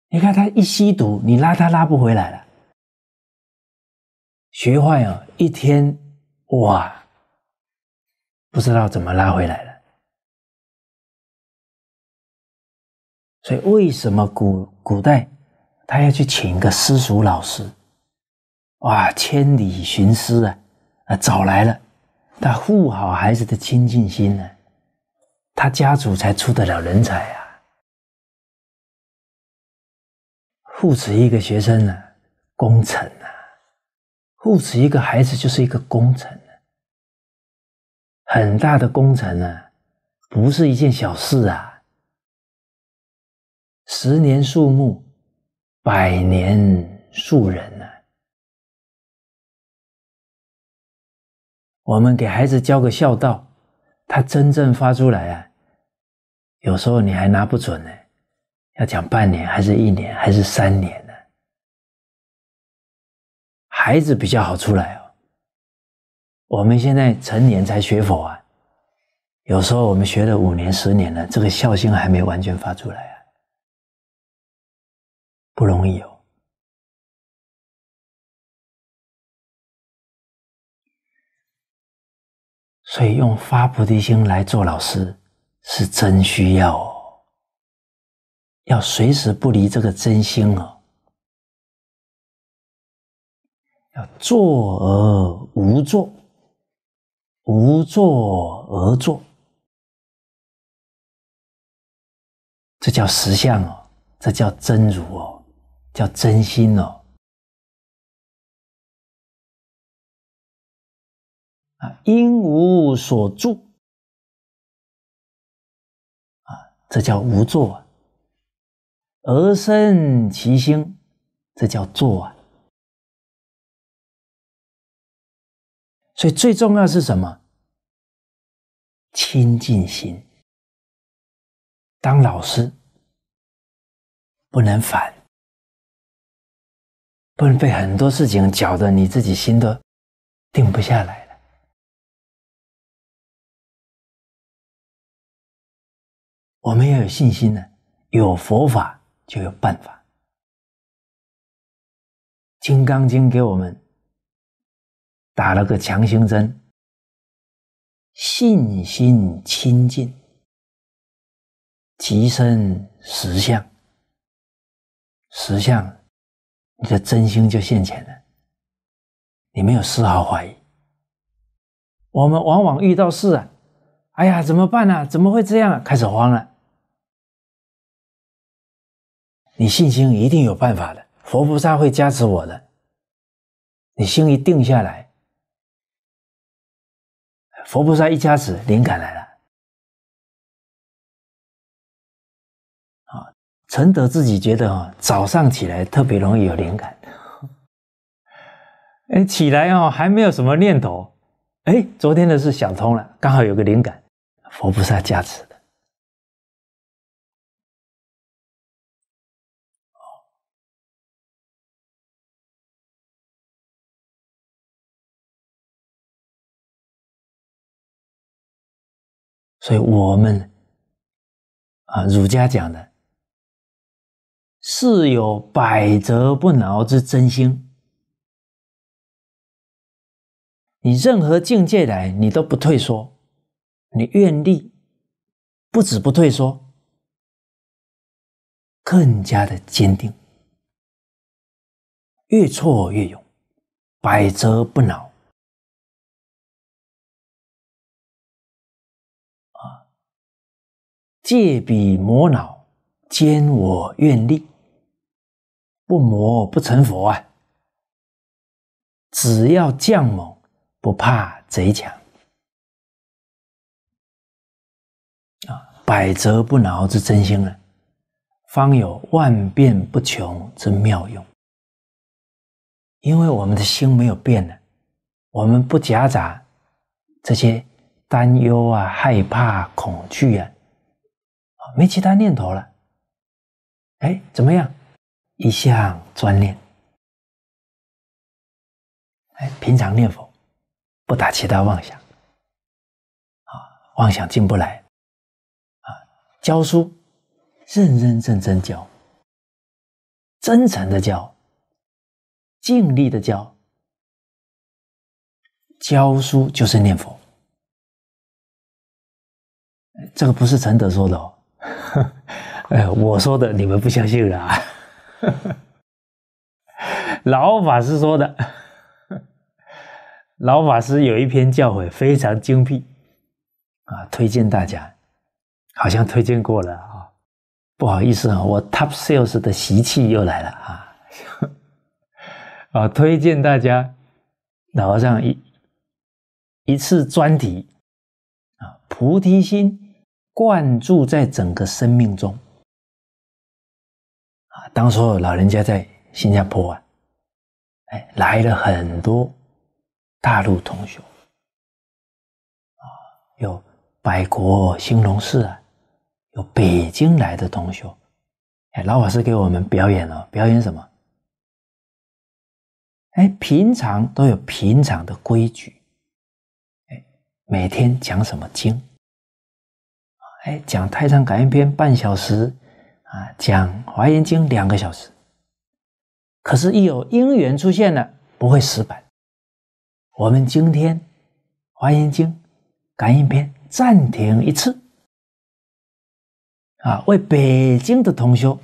你看他一吸毒，你拉他拉不回来了。学坏啊，一天哇！不知道怎么拉回来了，所以为什么古古代他要去请一个私塾老师？哇，千里寻师啊，啊，找来了，他护好孩子的清净心呢，他家族才出得了人才啊！护持一个学生呢，功臣啊，护持一个孩子就是一个功臣。很大的工程呢，不是一件小事啊。十年树木，百年树人呢。我们给孩子教个孝道，他真正发出来啊，有时候你还拿不准呢，要讲半年还是一年还是三年呢？孩子比较好出来哦。我们现在成年才学佛啊，有时候我们学了五年、十年了，这个孝心还没完全发出来啊，不容易哦。所以用发菩提心来做老师，是真需要哦，要随时不离这个真心哦，要坐而无作。无作而作，这叫实相哦，这叫真如哦，叫真心哦。啊，因无所住，啊，这叫无作，而生其心，这叫作啊。所以最重要是什么？清净心。当老师不能烦，不能被很多事情搅得你自己心都定不下来了。我们要有信心呢，有佛法就有办法。《金刚经》给我们。打了个强心针，信心清净，提升实相，实相，你的真心就现前了，你没有丝毫怀疑。我们往往遇到事啊，哎呀，怎么办呢？怎么会这样？开始慌了。你信心一定有办法的，佛菩萨会加持我的。你心一定下来。佛菩萨一家子，灵感来了。啊，承德自己觉得啊，早上起来特别容易有灵感。哎，起来哦，还没有什么念头，哎，昨天的事想通了，刚好有个灵感，佛菩萨加持。所以，我们啊，儒家讲的“是有百折不挠之真心”，你任何境界来，你都不退缩，你愿力不止不退缩，更加的坚定，越挫越勇，百折不挠。借笔磨脑，兼我愿力，不磨不成佛啊！只要将猛，不怕贼强啊！百折不挠之真心啊，方有万变不穷之妙用。因为我们的心没有变呢，我们不夹杂这些担忧啊、害怕、恐惧啊。没其他念头了，哎，怎么样？一向专念，哎，平常念佛，不打其他妄想，啊，妄想进不来，啊，教书，认认真真教，真诚的教，尽力的教，教书就是念佛，这个不是陈德说的哦。哎，我说的你们不相信了啊。老法师说的，老法师有一篇教诲非常精辟啊，推荐大家，好像推荐过了啊，不好意思啊，我 Top Sales 的习气又来了啊，啊，推荐大家老和尚一一次专题啊，菩提心。灌注在整个生命中啊！当初老人家在新加坡啊，哎，来了很多大陆同学啊，有百国兴隆寺啊，有北京来的同学，哎，老法师给我们表演了，表演什么？哎，平常都有平常的规矩哎每天讲什么经？哎，讲《太上感应篇》半小时，啊，讲《华严经》两个小时。可是，一有因缘出现了，不会死板。我们今天《华严经》感应篇暂停一次，啊，为北京的同修，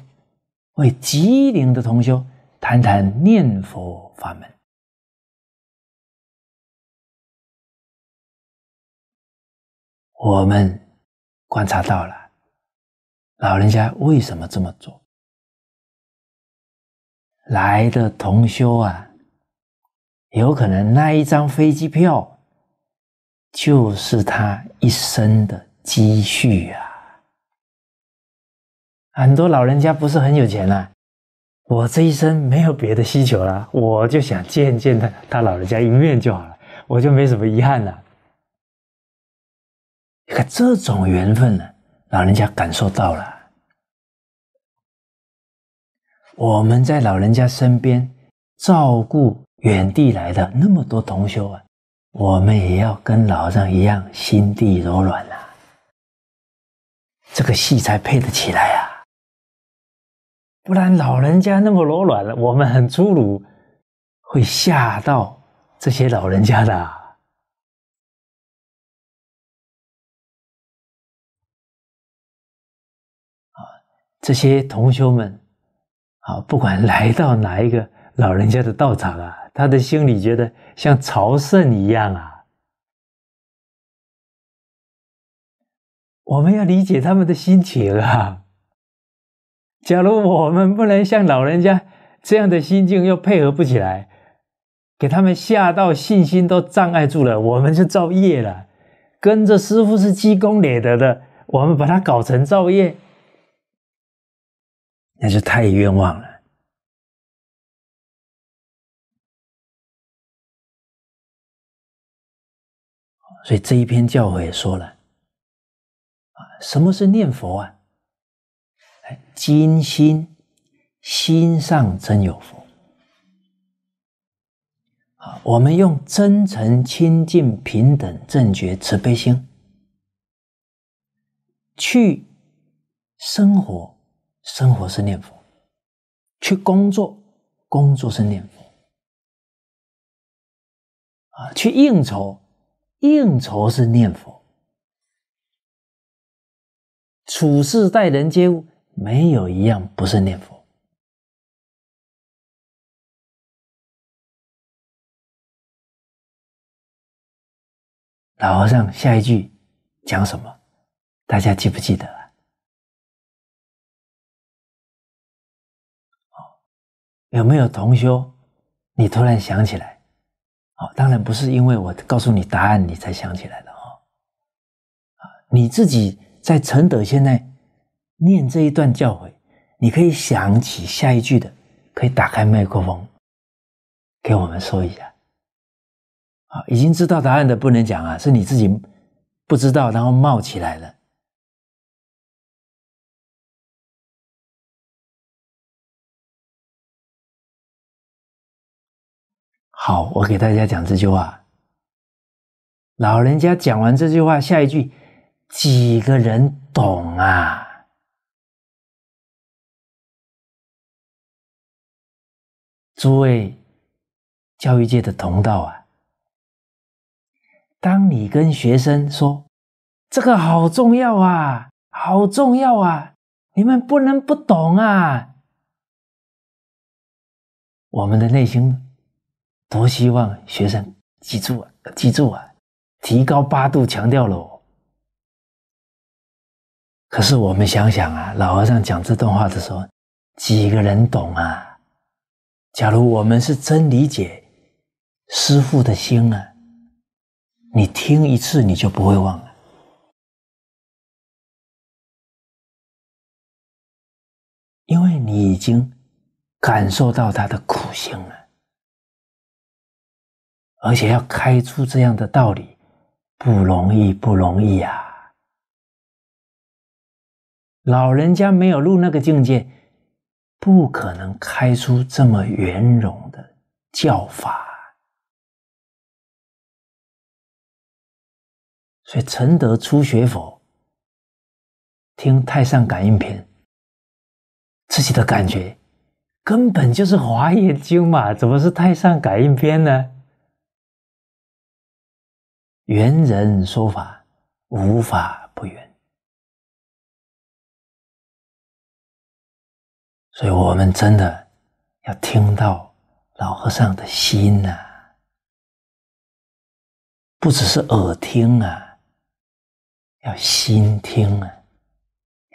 为吉林的同修谈谈念佛法门。我们观察到了，老人家为什么这么做？来的同修啊，有可能那一张飞机票就是他一生的积蓄啊。很多老人家不是很有钱啊，我这一生没有别的需求了，我就想见见他他老人家一面就好了，我就没什么遗憾了。你看这种缘分呢，老人家感受到了。我们在老人家身边照顾远地来的那么多同修啊，我们也要跟老丈一样心地柔软啊，这个戏才配得起来啊！不然老人家那么柔软了，我们很粗鲁，会吓到这些老人家的。这些同修们，啊，不管来到哪一个老人家的道场啊，他的心里觉得像朝圣一样啊。我们要理解他们的心情啊。假如我们不能像老人家这样的心境，又配合不起来，给他们吓到信心都障碍住了，我们就造业了。跟着师傅是积功累德的，我们把它搞成造业。那就太冤枉了，所以这一篇教诲说了，什么是念佛啊？哎，精心心上真有佛啊，我们用真诚、清净、平等、正觉、慈悲心去生活。生活是念佛，去工作，工作是念佛，啊，去应酬，应酬是念佛，处事待人接物，没有一样不是念佛。老和尚下一句讲什么？大家记不记得？有没有同修？你突然想起来，哦，当然不是因为我告诉你答案你才想起来的哦。啊，你自己在承德现在念这一段教诲，你可以想起下一句的，可以打开麦克风给我们说一下。啊，已经知道答案的不能讲啊，是你自己不知道，然后冒起来了。好，我给大家讲这句话。老人家讲完这句话，下一句几个人懂啊？诸位教育界的同道啊，当你跟学生说这个好重要啊，好重要啊，你们不能不懂啊，我们的内心。多希望学生记住啊，记住啊，提高八度强调了。可是我们想想啊，老和尚讲这段话的时候，几个人懂啊？假如我们是真理解师父的心啊，你听一次你就不会忘了，因为你已经感受到他的苦心了。而且要开出这样的道理，不容易，不容易啊！老人家没有入那个境界，不可能开出这么圆融的教法。所以承德初学佛，听《太上感应篇》，自己的感觉根本就是《华严经》嘛，怎么是《太上感应篇》呢？圆人说法，无法不圆。所以我们真的要听到老和尚的心呐，不只是耳听啊，要心听啊，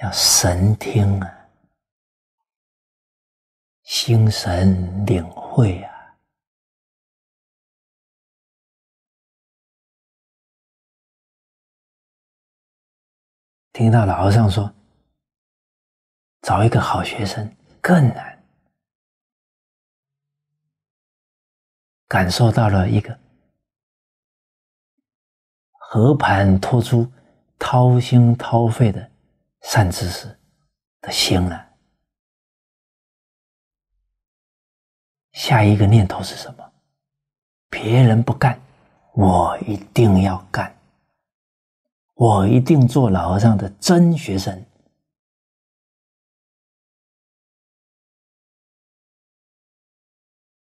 要神听啊，心神领会啊。听到老和尚说，找一个好学生。更难，感受到了一个和盘托出、掏心掏肺的善知识的心了。下一个念头是什么？别人不干，我一定要干，我一定做老和尚的真学生。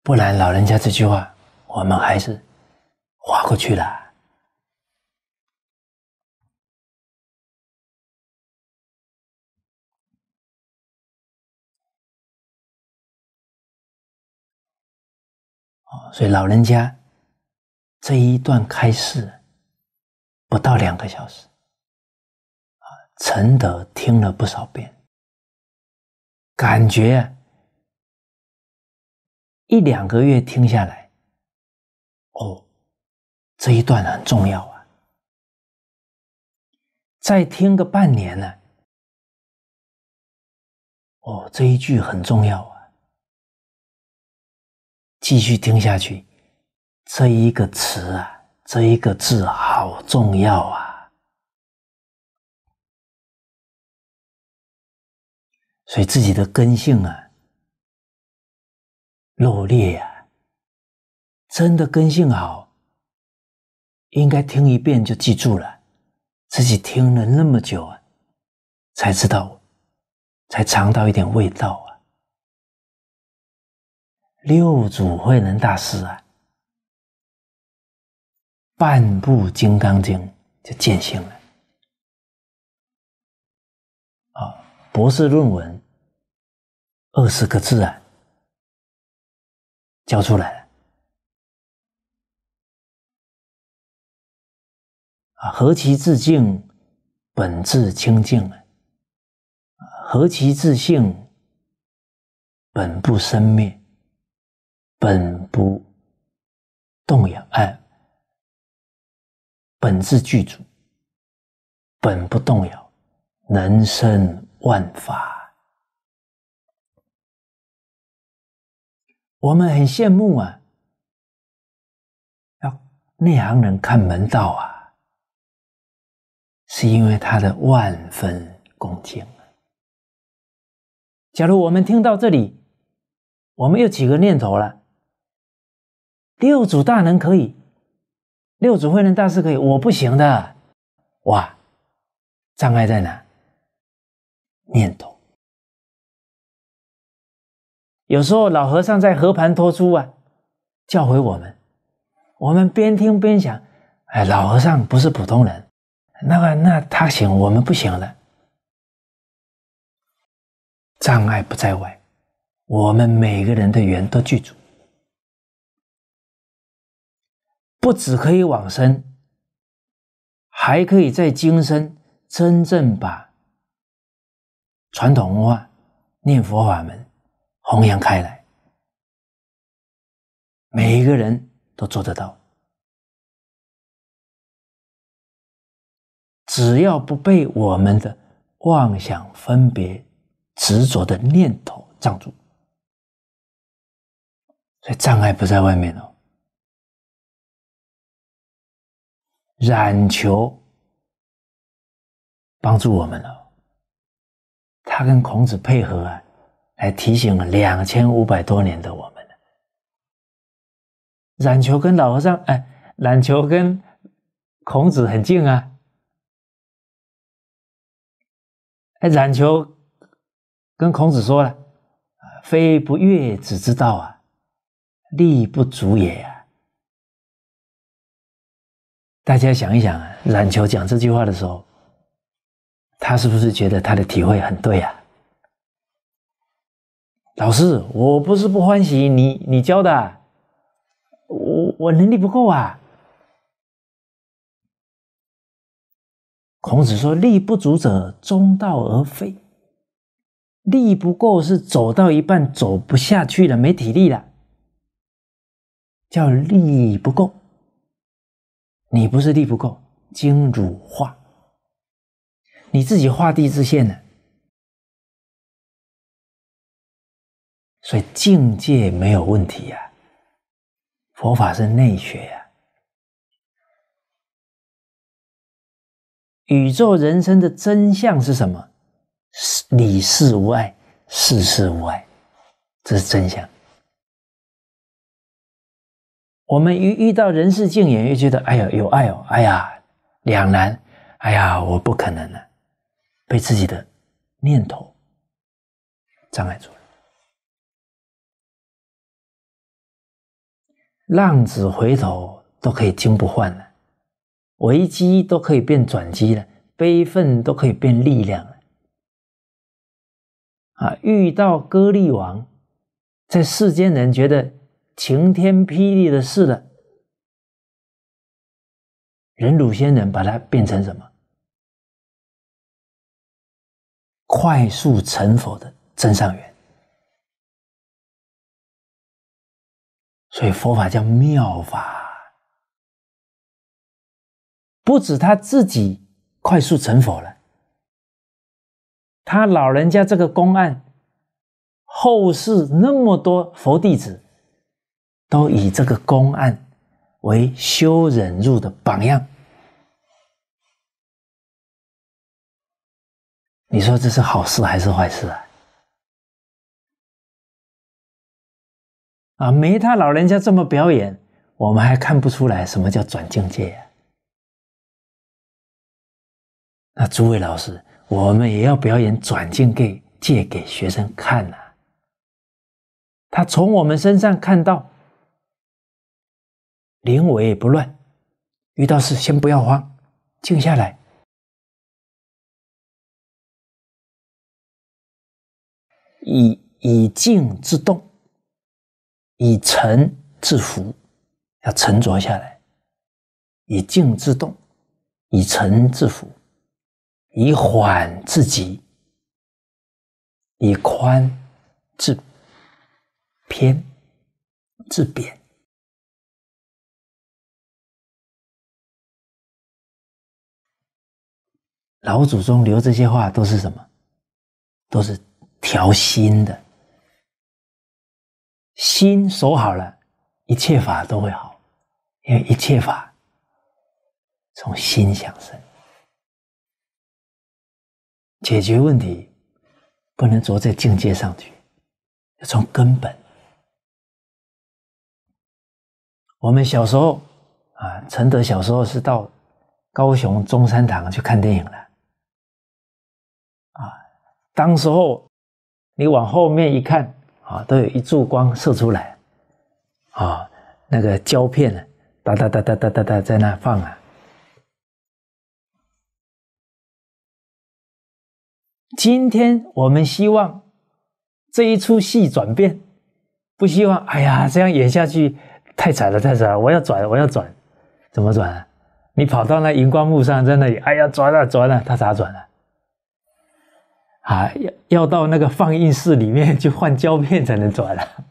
不然，老人家这句话，我们还是划过去了。所以老人家这一段开示不到两个小时，啊，陈德听了不少遍，感觉。一两个月听下来，哦，这一段很重要啊。再听个半年呢，哦，这一句很重要啊。继续听下去，这一个词啊，这一个字好重要啊。所以自己的根性啊。落裂呀！真的根性好，应该听一遍就记住了。自己听了那么久啊，才知道，才尝到一点味道啊。六祖慧能大师啊，半部《金刚经》就见性了。啊，博士论文二十个字啊。交出来了啊！何其自净，本自清净啊！何其自性，本不生灭，本不动摇，哎，本自具足，本不动摇，能生万法。我们很羡慕啊，要内行人看门道啊，是因为他的万分恭敬。假如我们听到这里，我们有几个念头了：六祖大能可以，六祖慧能大师可以，我不行的。哇，障碍在哪？念头。有时候老和尚在和盘托出啊，教诲我们，我们边听边想，哎，老和尚不是普通人，那个那他行，我们不行了。障碍不在外，我们每个人的缘都具足，不只可以往生，还可以在今生真正把传统文化念佛法门。弘扬开来，每一个人都做得到。只要不被我们的妄想、分别、执着的念头障住，所以障碍不在外面哦。冉求帮助我们了。他跟孔子配合啊来提醒了两千五百多年的我们了。冉求跟老和尚哎冉求跟孔子很近啊。哎冉求跟孔子说了非不悦子之道啊力不足也大家想一想啊，冉求讲这句话的时候，他是不是觉得他的体会很对啊？老师，我不是不欢喜你你教的，我我能力不够啊。孔子说：“力不足者，中道而废。力不够是走到一半走不下去了，没体力了，叫力不够。你不是力不够，经主化，你自己画地自限了。所以境界没有问题呀，佛法是内学呀。”宇宙人生的真相是什么？是理事无碍，事事无碍，这是真相。我们一遇到人事境缘，又觉得哎呀有爱哦，哎呀两难，哎呀我不可能了，被自己的念头障碍住了。浪子回头都可以金不换了。危机都可以变转机了，悲愤都可以变力量了。啊，遇到割力王，在世间人觉得晴天霹雳的事了，忍辱仙人把它变成什么？快速成佛的真上缘。所以佛法叫妙法。不止他自己快速成佛了，他老人家这个公案，后世那么多佛弟子，都以这个公案为修忍辱的榜样。你说这是好事还是坏事啊？啊，没他老人家这么表演，我们还看不出来什么叫转境界呀？那诸位老师，我们也要表演转境给借给学生看呐。他从我们身上看到临危不乱，遇到事先不要慌，静下来，以以静制动，以沉制浮，要沉着下来，以静制动，以沉制浮。以缓制急，以宽制偏，制扁。老祖宗留这些话都是什么？都是调心的。心守好了，一切法都会好，因为一切法从心想生。解决问题不能着在境界上去，要从根本。我们小时候啊，陈德小时候是到高雄中山堂去看电影的。当时候你往后面一看啊，都有一束光射出来啊，那个胶片呢，哒哒哒哒哒哒哒在那放啊。今天我们希望这一出戏转变，不希望哎呀这样演下去太惨了太惨了，我要转我要转，怎么转啊？你跑到那荧光幕上在那里，哎呀转了转了，他咋转了？啊，要要到那个放映室里面去换胶片才能转了。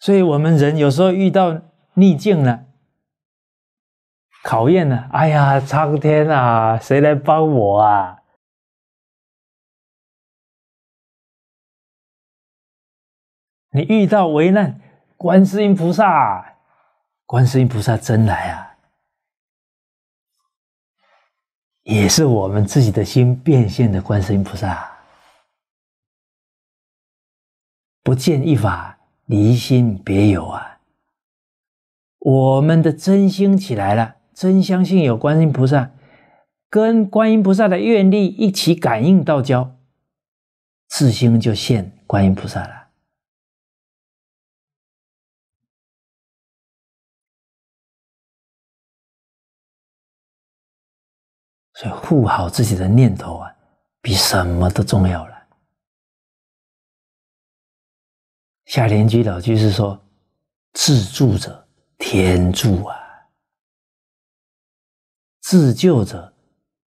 所以我们人有时候遇到逆境了。考验了？哎呀，苍天啊，谁来帮我啊？你遇到危难，观世音菩萨，观世音菩萨真来啊，也是我们自己的心变现的观世音菩萨。不见一法，离心别有啊。我们的真心起来了。真相信有观音菩萨，跟观音菩萨的愿力一起感应道交，自心就现观音菩萨了。所以护好自己的念头啊，比什么都重要了。下莲居老居士说：“自助者天助啊，自救者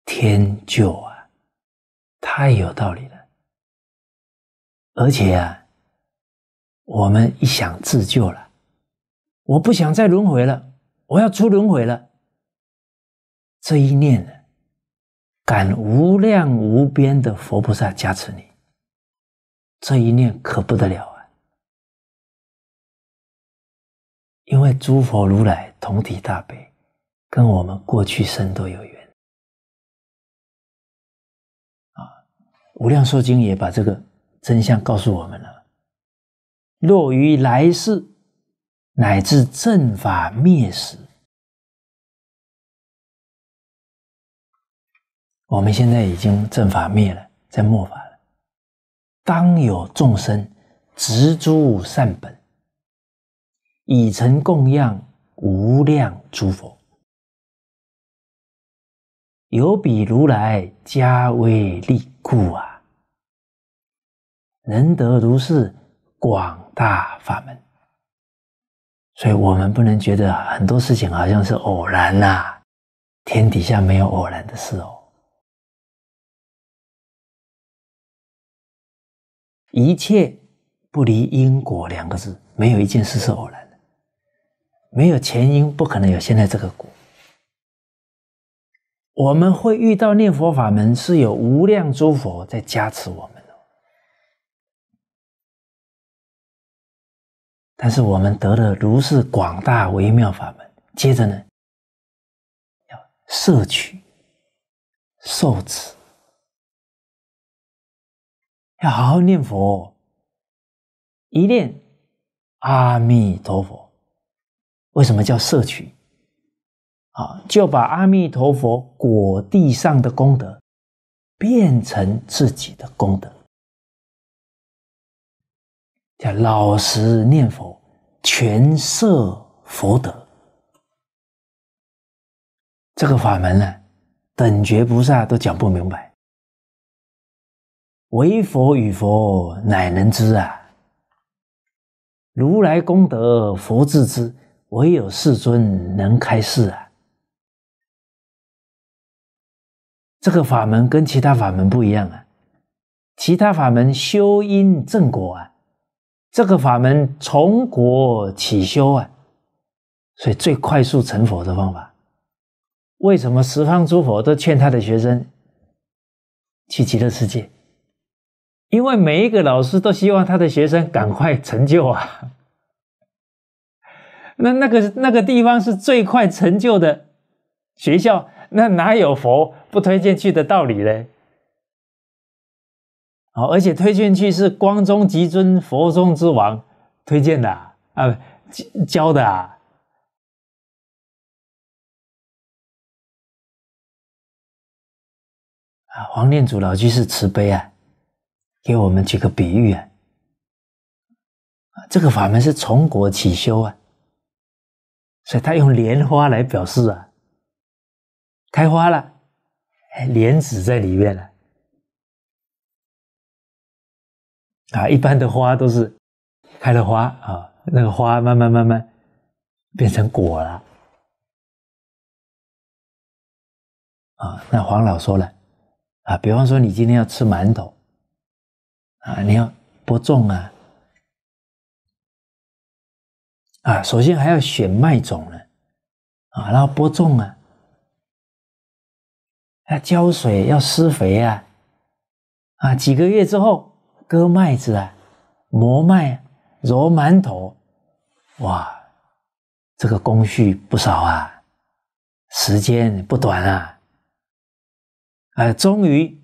天救啊，太有道理了。而且啊，我们一想自救了，我不想再轮回了，我要出轮回了，这一念呢？”感无量无边的佛菩萨加持你，这一念可不得了啊！因为诸佛如来同体大悲，跟我们过去生都有缘啊。无量寿经也把这个真相告诉我们了：若于来世乃至正法灭时。我们现在已经正法灭了，在末法了。当有众生执诸善本，以成供养无量诸佛，有比如来加为力故啊，能得如是广大法门。所以，我们不能觉得很多事情好像是偶然呐，天底下没有偶然的事哦。一切不离因果两个字，没有一件事是偶然的，没有前因，不可能有现在这个果。我们会遇到念佛法门，是有无量诸佛在加持我们哦。但是我们得了如是广大微妙法门，接着呢，要摄取、受持。要好好念佛，一念阿弥陀佛。为什么叫摄取？啊，就把阿弥陀佛果地上的功德变成自己的功德，叫老实念佛，全摄佛德。这个法门呢，等觉菩萨都讲不明白。唯佛与佛乃能知啊！如来功德佛自知，唯有世尊能开示啊！这个法门跟其他法门不一样啊，其他法门修因正果啊，这个法门从果起修啊，所以最快速成佛的方法。为什么十方诸佛都劝他的学生去极乐世界？因为每一个老师都希望他的学生赶快成就啊，那那个那个地方是最快成就的学校，那哪有佛不推荐去的道理呢？哦，而且推荐去是光中极尊佛中之王推荐的啊，教的啊，啊，黄念祖老居士慈悲啊。给我们几个比喻啊，这个法门是从果起修啊，所以他用莲花来表示啊，开花了，莲子在里面了，啊，一般的花都是开了花啊，那个花慢慢慢慢变成果了，啊，那黄老说了，啊，比方说你今天要吃馒头。啊，你要播种啊，啊，首先还要选麦种呢，啊，然后播种啊，要浇水，要施肥啊，啊，几个月之后割麦子啊，磨麦、揉馒头，哇，这个工序不少啊，时间不短啊，啊，终于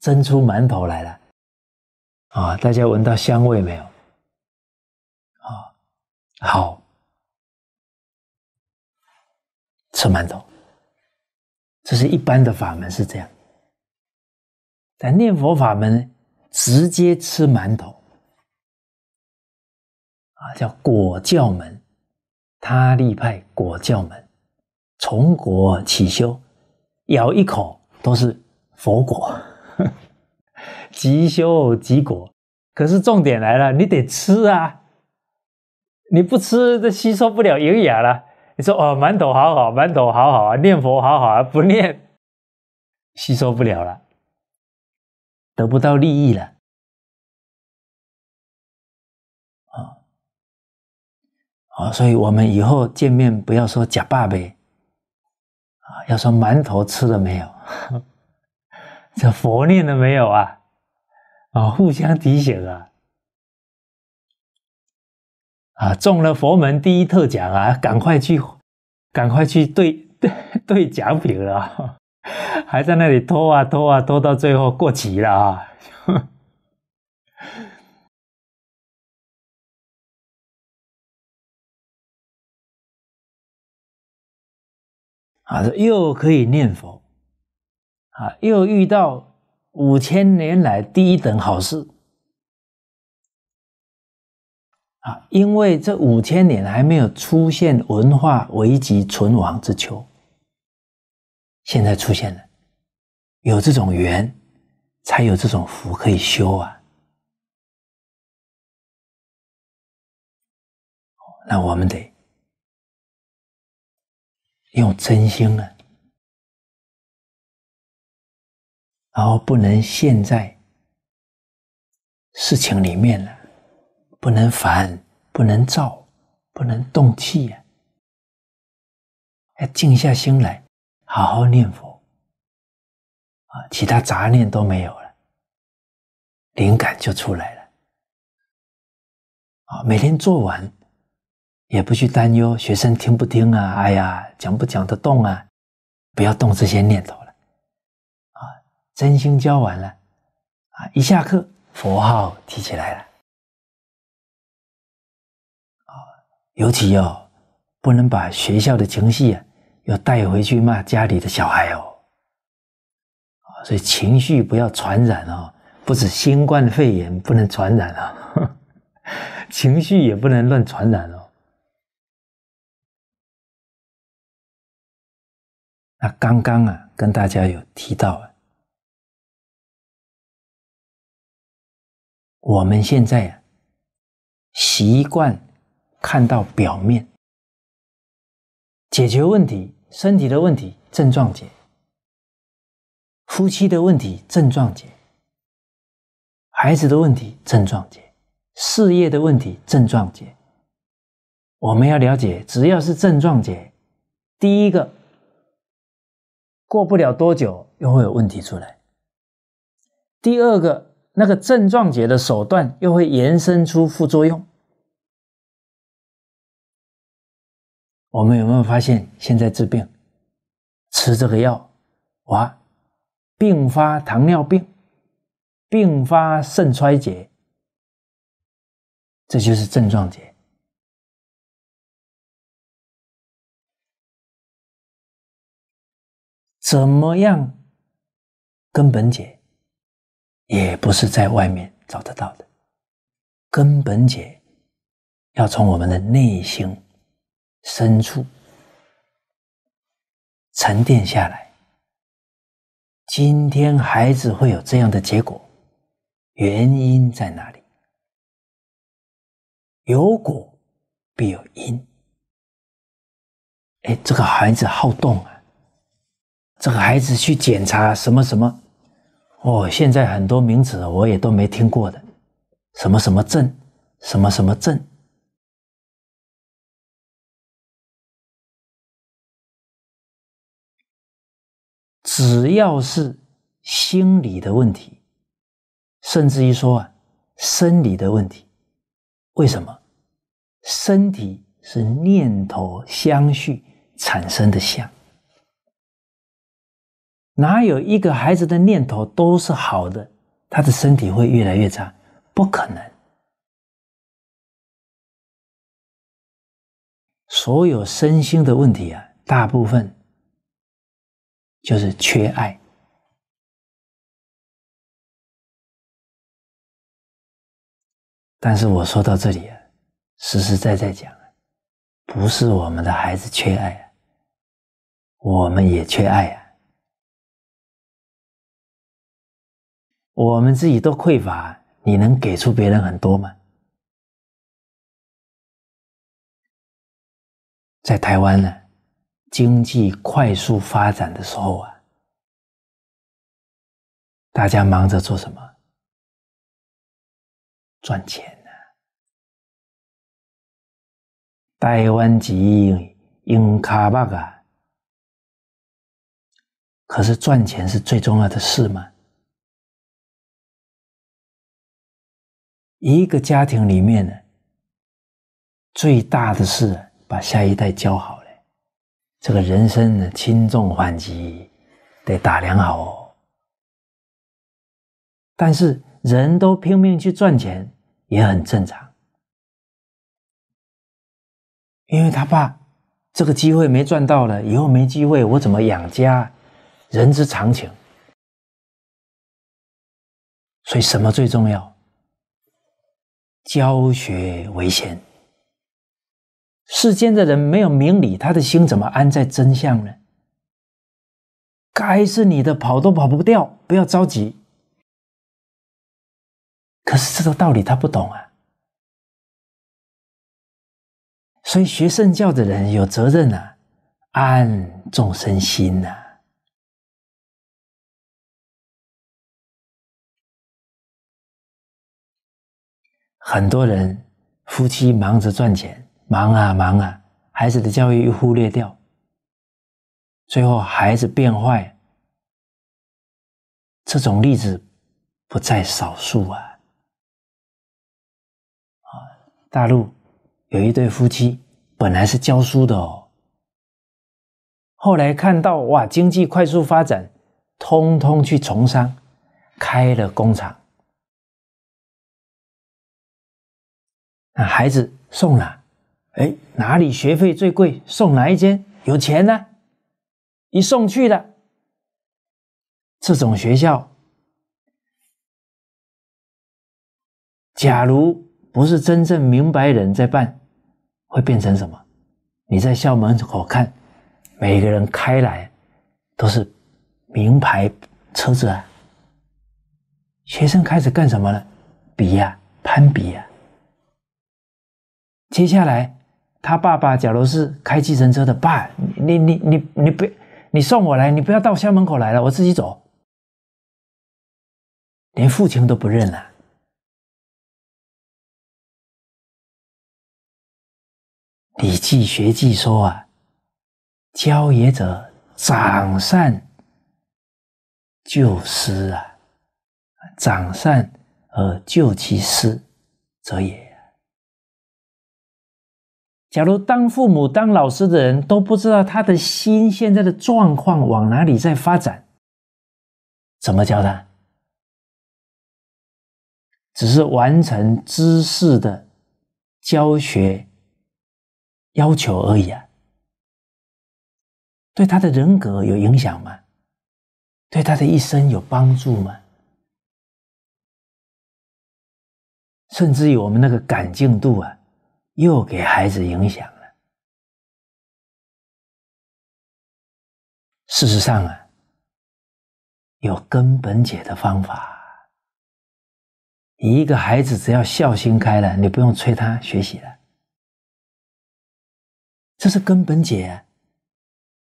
蒸出馒头来了。啊，大家闻到香味没有？啊，好，吃馒头。这是一般的法门是这样，但念佛法门直接吃馒头。啊，叫果教门，他立派果教门，从果起修，咬一口都是佛果，即修即果。可是重点来了，你得吃啊，你不吃这吸收不了营养了。你说哦，馒头好好，馒头好好啊，念佛好好啊，不念吸收不了了，得不到利益了啊啊！所以我们以后见面不要说假爸呗啊，要说馒头吃了没有，这佛念了没有啊？啊，互相提醒啊。啊，中了佛门第一特奖啊！赶快去，赶快去兑兑奖品了，还在那里拖啊拖啊拖，到最后过期了啊！啊，又可以念佛，啊，又遇到五千年来第一等好事。啊，因为这五千年还没有出现文化危急存亡之秋，现在出现了，有这种缘，才有这种福可以修啊。那我们得用真心啊，然后不能陷在事情里面了。不能烦，不能躁，不能动气呀！要静下心来，好好念佛啊，其他杂念都没有了，灵感就出来了啊！每天做完，也不去担忧学生听不听啊，哎呀，讲不讲得动啊？不要动这些念头！真心教完了啊，一下课，佛号提起来了。啊尤其哦，不能把学校的情绪啊，又带回去骂家里的小孩哦。啊，所以情绪不要传染哦，不止新冠肺炎不能传染啊，情绪也不能乱传染哦。那刚刚啊，跟大家有提到啊，我们现在啊，习惯。看到表面，解决问题，身体的问题症状解，夫妻的问题症状解，孩子的问题症状解，事业的问题症状解。我们要了解，只要是症状解，第一个过不了多久又会有问题出来。第二个，那个症状解的手段又会延伸出副作用。我们有没有发现，现在治病吃这个药，哇，并发糖尿病，并发肾衰竭，这就是症状解。怎么样根本解，也不是在外面找得到的，根本解要从我们的内心。深处沉淀下来。今天孩子会有这样的结果，原因在哪里？有果必有因。哎，这个孩子好动啊！这个孩子去检查什么什么？哦，现在很多名词我也都没听过的，什么什么症，什么什么症。只要是心理的问题，甚至于说啊，生理的问题，为什么？身体是念头相续产生的相，哪有一个孩子的念头都是好的，他的身体会越来越差？不可能。所有身心的问题啊，大部分。就是缺爱。但是我说到这里啊，实实在在讲，不是我们的孩子缺爱啊，我们也缺爱啊。我们自己都匮乏，你能给出别人很多吗？在台湾呢，经济快速发展的时候啊，大家忙着做什么？赚钱呢？台湾籍用卡巴啊，可是赚钱是最重要的事吗？一个家庭里面呢，最大的事，把下一代教好了。这个人生呢，轻重缓急得打量好哦。但是人都拼命去赚钱，也很正常，因为他怕这个机会没赚到了，以后没机会，我怎么养家？人之常情。所以，什么最重要？教学为先。世间的人没有明理，他的心怎么安在真相呢？该是你的，跑都跑不掉，不要着急。可是这个道理他不懂啊，所以学圣教的人有责任啊，安众生心呐。很多人夫妻忙着赚钱，忙啊忙啊，孩子的教育又忽略掉，最后孩子变坏，这种例子不在少数啊！啊，大陆有一对夫妻，本来是教书的哦，后来看到哇，经济快速发展，通通去从商，开了工厂。那孩子送了，哎，哪里学费最贵？送哪一间？有钱呢？一送去了，这种学校，假如不是真正明白人在办，会变成什么？你在校门口看，每个人开来都是名牌车子啊，学生开始干什么了？比呀，攀比呀。接下来，他爸爸假如是开计程车的，爸，你你你你不，你送我来，你不要到校门口来了，我自己走。连父亲都不认了。《礼记学记》说啊，教也者，长善救师啊，长善而救其师者也。假如当父母、当老师的人都不知道他的心现在的状况往哪里在发展，怎么教他？只是完成知识的教学要求而已啊！对他的人格有影响吗？对他的一生有帮助吗？甚至于我们那个感进度啊！又给孩子影响了。事实上啊，有根本解的方法。一个孩子只要孝心开了，你不用催他学习了，这是根本解。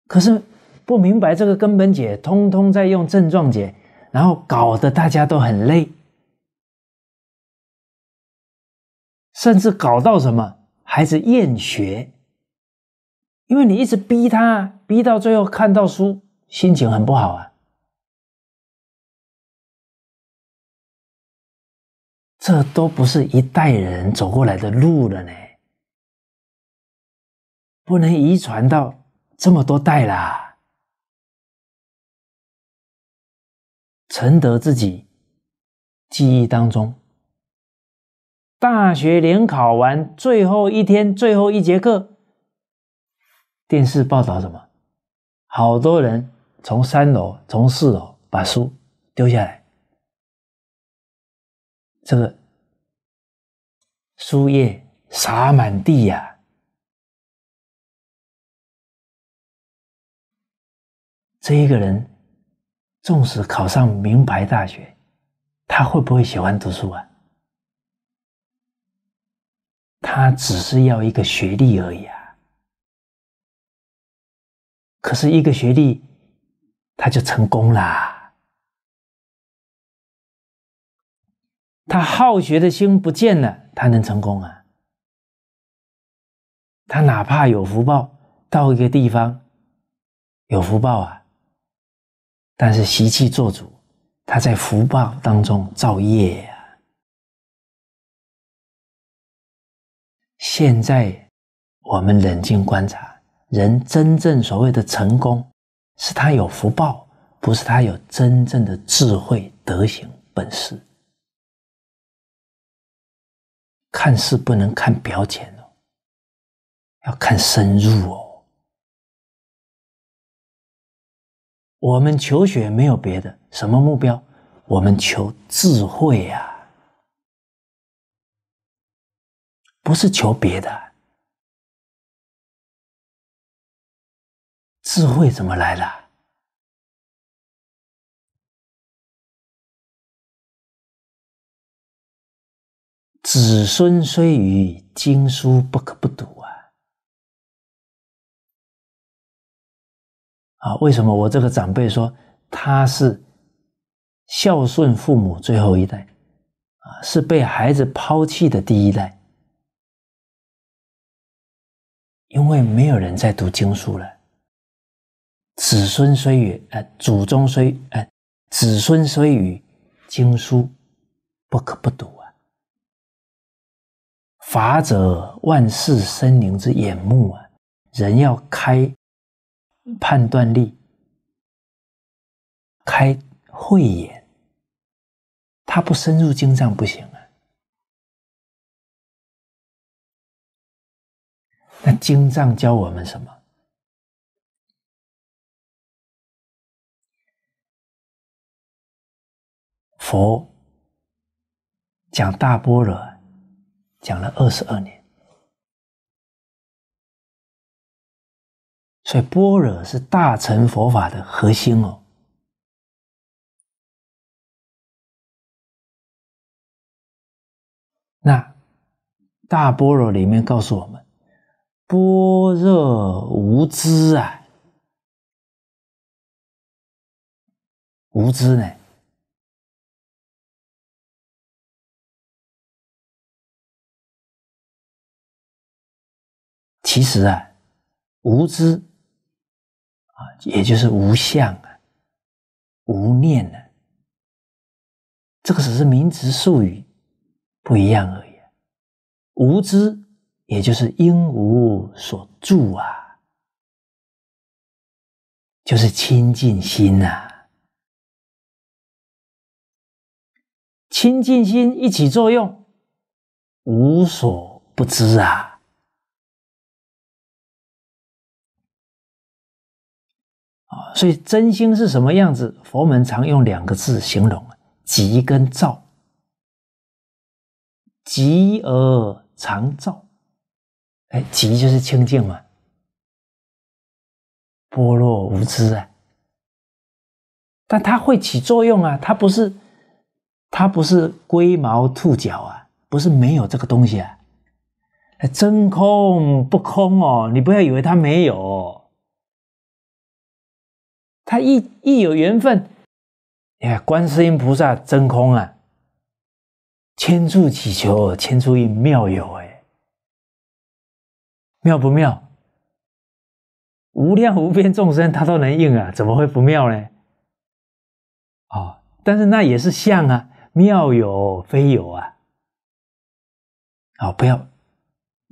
可是不明白这个根本解，通通在用症状解，然后搞得大家都很累，甚至搞到什么？孩子厌学，因为你一直逼他，逼到最后看到书，心情很不好啊。这都不是一代人走过来的路了呢，不能遗传到这么多代啦。承德自己记忆当中。大学联考完最后一天，最后一节课，电视报道什么？好多人从三楼、从四楼把书丢下来，这个书页洒满地呀。这一个人，纵使考上名牌大学，他会不会喜欢读书啊？他只是要一个学历而已啊。可是，一个学历，他就成功啦。他好学的心不见了，他能成功啊？他哪怕有福报，到一个地方有福报啊。但是习气做主，他在福报当中造业现在我们冷静观察，人真正所谓的成功，是他有福报，不是他有真正的智慧、德行、本事。看事不能看表浅哦，要看深入哦。我们求学没有别的，什么目标？我们求智慧呀，不是求别的。智慧怎么来的？子孙虽愚，经书不可不读。啊，为什么我这个长辈说他是孝顺父母最后一代，啊，是被孩子抛弃的第一代？因为没有人在读经书了。子孙虽与，呃，祖宗虽，呃，子孙虽与，经书不可不读啊。法者，万事生灵之眼目啊，人要开。判断力，开慧眼，他不深入经藏不行那经藏教我们什么？佛讲大般若，讲了二十二年。所以般若是大乘佛法的核心哦。那大般若里面告诉我们，般若无知啊，无知呢？其实啊，无知啊。也就是无相啊，无念啊，这个只是名词术语不一样而已。无知，也就是应无所住啊，就是清净心呐。清净心一起作用，无所不知啊。所以真心是什么样子？佛门常用两个字形容：极跟照。极而常照，哎，极就是清净嘛，般若无知啊。但它会起作用啊，它不是，它不是龟毛兔脚啊，不是没有这个东西啊。真空不空哦，你不要以为它没有。他一一有缘分，你看观世音菩萨真空啊，千处祈求千处应，妙有啊，妙不妙？无量无边众生他都能应啊，怎么会不妙呢？哦，但是那也是相啊，妙有非有啊，好，不要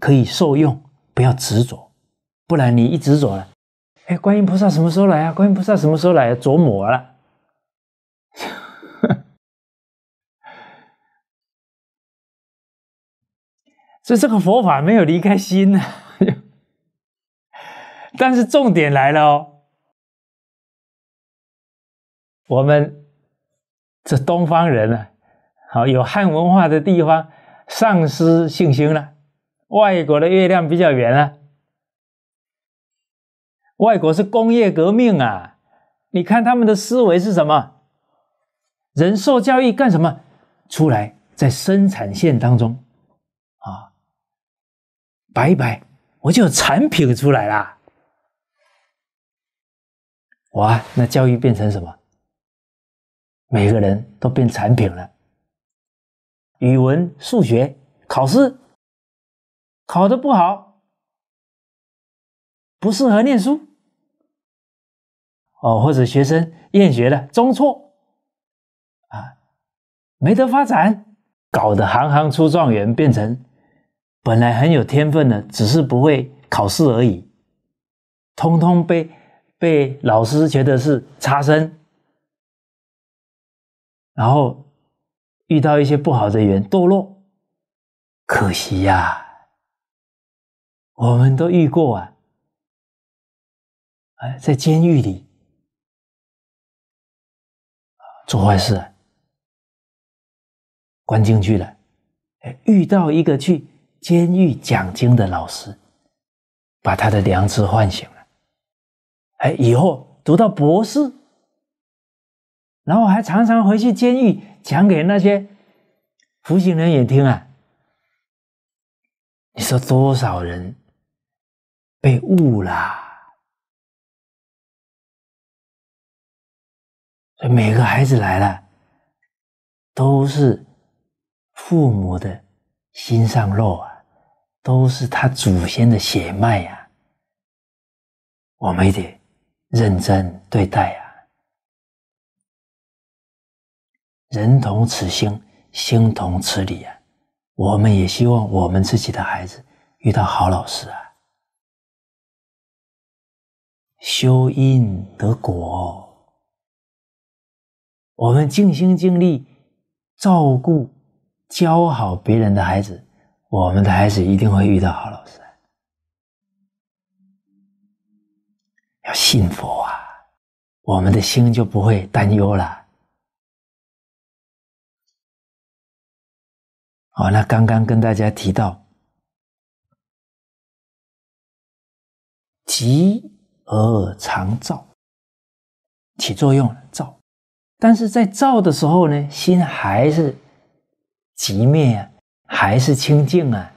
可以受用，不要执着，不然你一执着了。哎，观音菩萨什么时候来啊？观音菩萨什么时候来？琢磨了，所以这个佛法没有离开心呐。但是重点来了哦，我们这东方人呢，好有汉文化的地方，丧失信心了。外国的月亮比较圆啊，外国是工业革命啊，你看他们的思维是什么？人受教育干什么？出来在生产线当中啊，摆一摆，我就有产品出来啦。哇，那教育变成什么？每个人都变产品了。语文、数学考试考得不好，不适合念书哦，或者学生厌学了，中辍啊，没得发展，搞得行行出状元，变成本来很有天分的，只是不会考试而已，通通被被老师觉得是差生。然后遇到一些不好的缘，堕落，可惜呀，我们都遇过啊，哎，在监狱里做坏事，关进去了，遇到一个去监狱讲经的老师，把他的良知唤醒，哎，以后读到博士。然后还常常回去监狱讲给那些服刑人员听啊！你说多少人被误啦？所以每个孩子来了，都是父母的心上肉啊，都是他祖先的血脉呀，我们也得认真对待呀。人同此心，心同此理啊！我们也希望我们自己的孩子遇到好老师啊，修因得果。我们尽心尽力照顾、教好别人的孩子，我们的孩子一定会遇到好老师。要信佛啊，我们的心就不会担忧了。好，那刚刚跟大家提到，急而常照，起作用了照，但是在照的时候呢，心还是急灭啊，还是清净啊。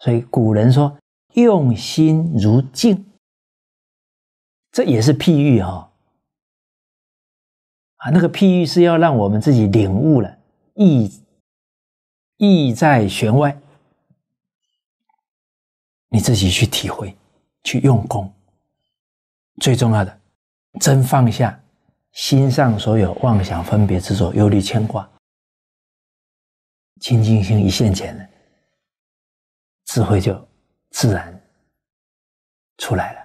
所以古人说用心如镜，这也是譬喻哈。啊，那个譬喻是要让我们自己领悟了意。意在弦外，你自己去体会，去用功。最重要的，真放下心上所有妄想、分别执着、忧虑、牵挂，清净心一现前了，智慧就自然出来了。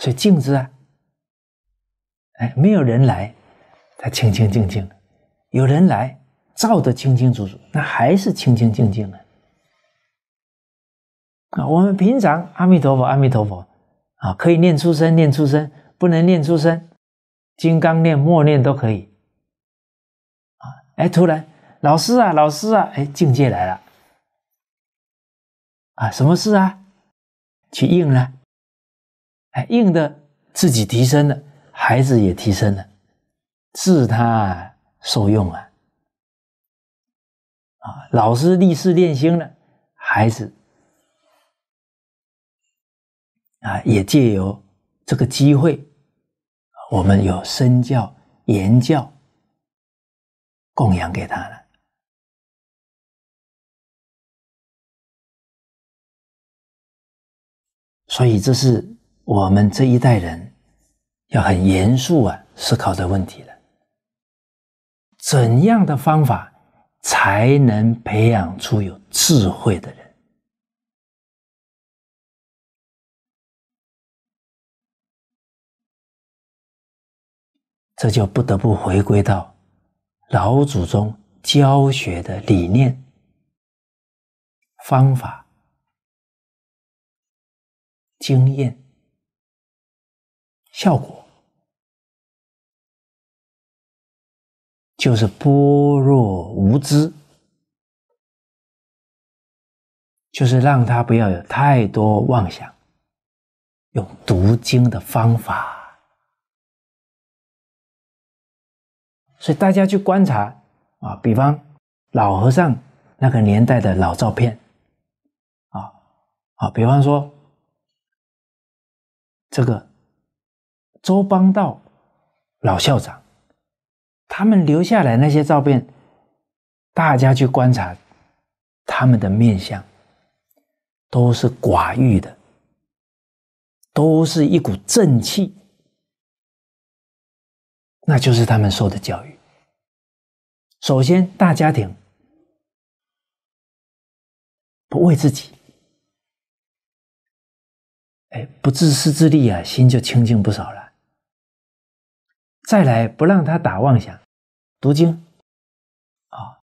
所以静止啊，哎，没有人来，他清清静静。有人来照得清清楚楚，那还是清清净净的啊！我们平常阿弥陀佛，阿弥陀佛啊，可以念出声，念出声，不能念出声，金刚念、默念都可以啊！哎，突然老师啊，老师啊，哎，境界来了啊！什么事啊？去应了，哎，硬的自己提升了，孩子也提升了，自他。受用啊！啊，老师立誓练心了，孩子啊，也借由这个机会，我们有身教、言教供养给他了。所以，这是我们这一代人要很严肃啊思考的问题了。怎样的方法才能培养出有智慧的人？这就不得不回归到老祖宗教学的理念、方法、经验效果，就是般若无知，就是让他不要有太多妄想，用读经的方法。所以大家去观察啊，比方老和尚那个年代的老照片，啊啊，比方说这个。周邦道老校长，他们留下来那些照片，大家去观察他们的面相，都是寡欲的，都是一股正气，那就是他们受的教育。首先，大家庭不为自己，哎，不自私自利啊，心就清净不少了。再来不让他打妄想，读经，啊，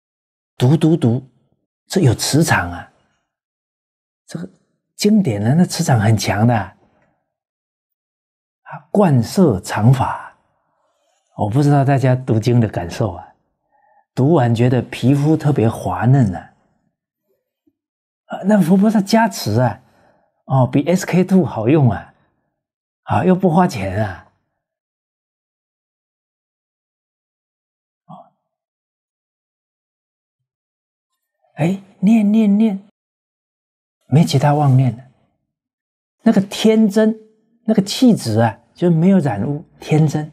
读读读，这有磁场啊，这个经典的那磁场很强的，啊，贯摄常法，我不知道大家读经的感受啊，读完觉得皮肤特别滑嫩啊，啊，那佛菩萨加持啊，哦，比 SK two 好用啊，啊，又不花钱啊。哎，念念念，没其他妄念了。那个天真，那个气质啊，就没有染污，天真，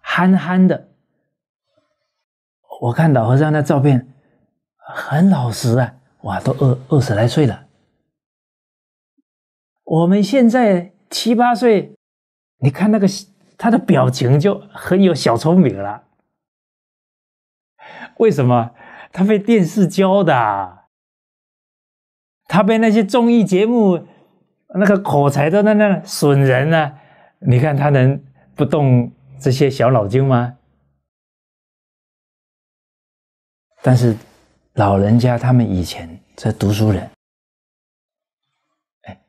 憨憨的。我看老和尚那照片，很老实啊，哇，都二二十来岁了。我们现在七八岁，你看那个他的表情就很有小聪明了。为什么？他被电视教的，他被那些综艺节目那个口才的那那损人呢？你看他能不动这些小脑筋吗？但是老人家他们以前这读书人，哎，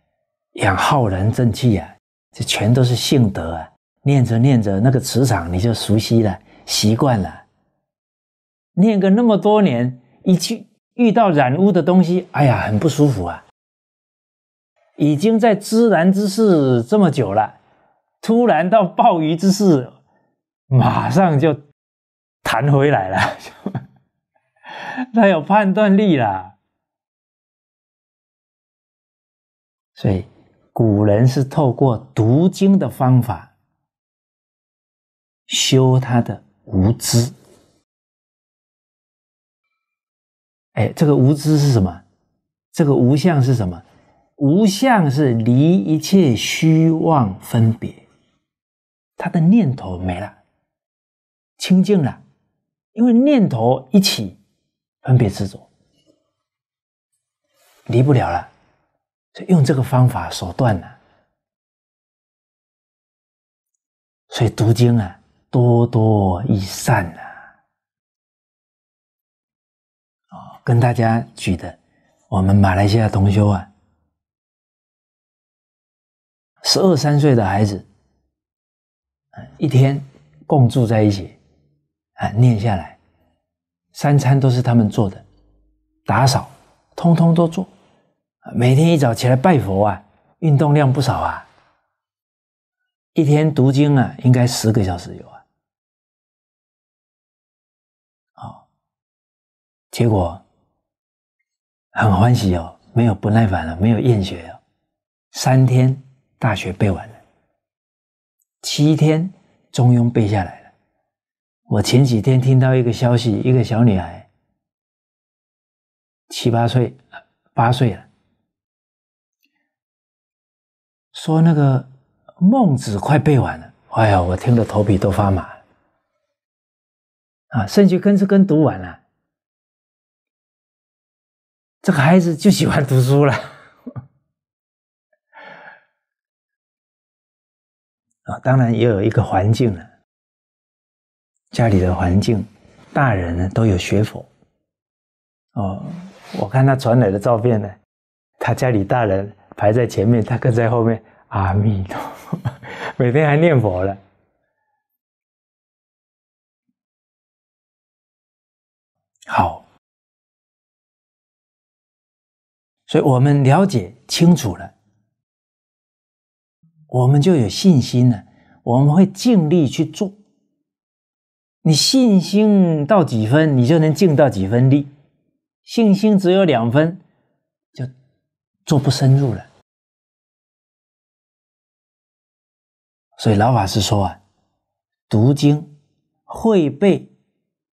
养浩然正气啊，这全都是性德啊，念着念着那个磁场你就熟悉了，习惯了。念个那么多年，一去遇到染污的东西，哎呀，很不舒服啊！已经在自然之事这么久了，突然到鲍鱼之事，马上就弹回来了。他有判断力了，所以古人是透过读经的方法修他的无知。哎，这个无知是什么？这个无相是什么？无相是离一切虚妄分别，他的念头没了，清净了。因为念头一起，分别执着，离不了了。所以用这个方法手段呢，所以读经啊，多多益善啊。跟大家举的，我们马来西亚同修啊，十二三岁的孩子，一天共住在一起，啊，念下来，三餐都是他们做的，打扫通通都做，每天一早起来拜佛啊，运动量不少啊，一天读经啊，应该十个小时有啊，好，结果。很欢喜哦，没有不耐烦了，没有厌学了。三天大学背完了，七天中庸背下来了。我前几天听到一个消息，一个小女孩，七八岁，八岁了，说那个孟子快背完了。哎呀，我听得头皮都发麻。啊，甚至根是根读完了。这个孩子就喜欢读书了 啊！当然也有一个环境了，家里的环境，大人呢都有学佛哦。我看他传来的照片呢，他家里大人排在前面，他跟在后面。阿弥陀佛，每天还念佛了。所以我们了解清楚了，我们就有信心了。我们会尽力去做。你信心到几分，你就能尽到几分力；信心只有两分，就做不深入了。所以老法师说啊，读经会背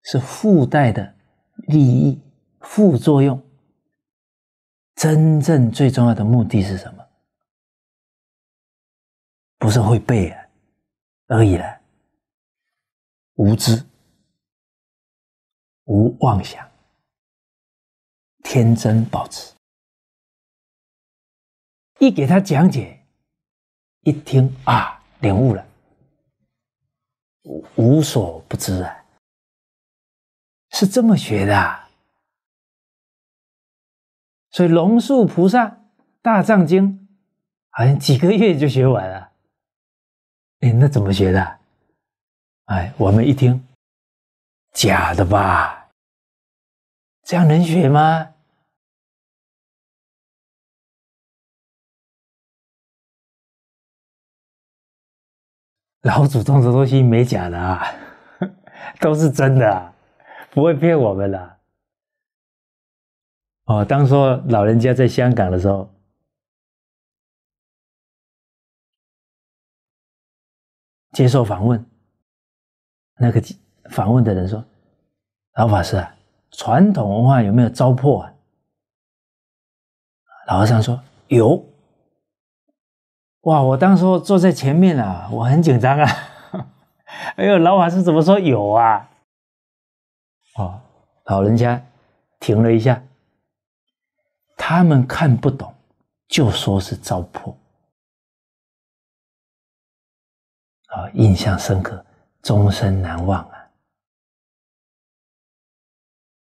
是附带的利益、副作用，真正最重要的目的是什么？不是会背啊而已了。无知、无妄想、天真保持，一给他讲解，一听啊，领悟了，无所不知啊，是这么学的。啊所以龙树菩萨《大藏经》好像几个月就学完了。哎，那怎么学的？哎，我们一听，假的吧？这样能学吗？老祖宗的东西没假的啊，都是真的，不会骗我们的。哦，当说老人家在香港的时候，接受访问。那个访问的人说：“老法师啊，传统文化有没有糟粕啊？”老和尚说：“有。”哇！我当时坐在前面啊，我很紧张啊。哎呦，老法师怎么说有啊？哦，老人家停了一下，他们看不懂，就说是糟粕。啊，印象深刻。终身难忘啊！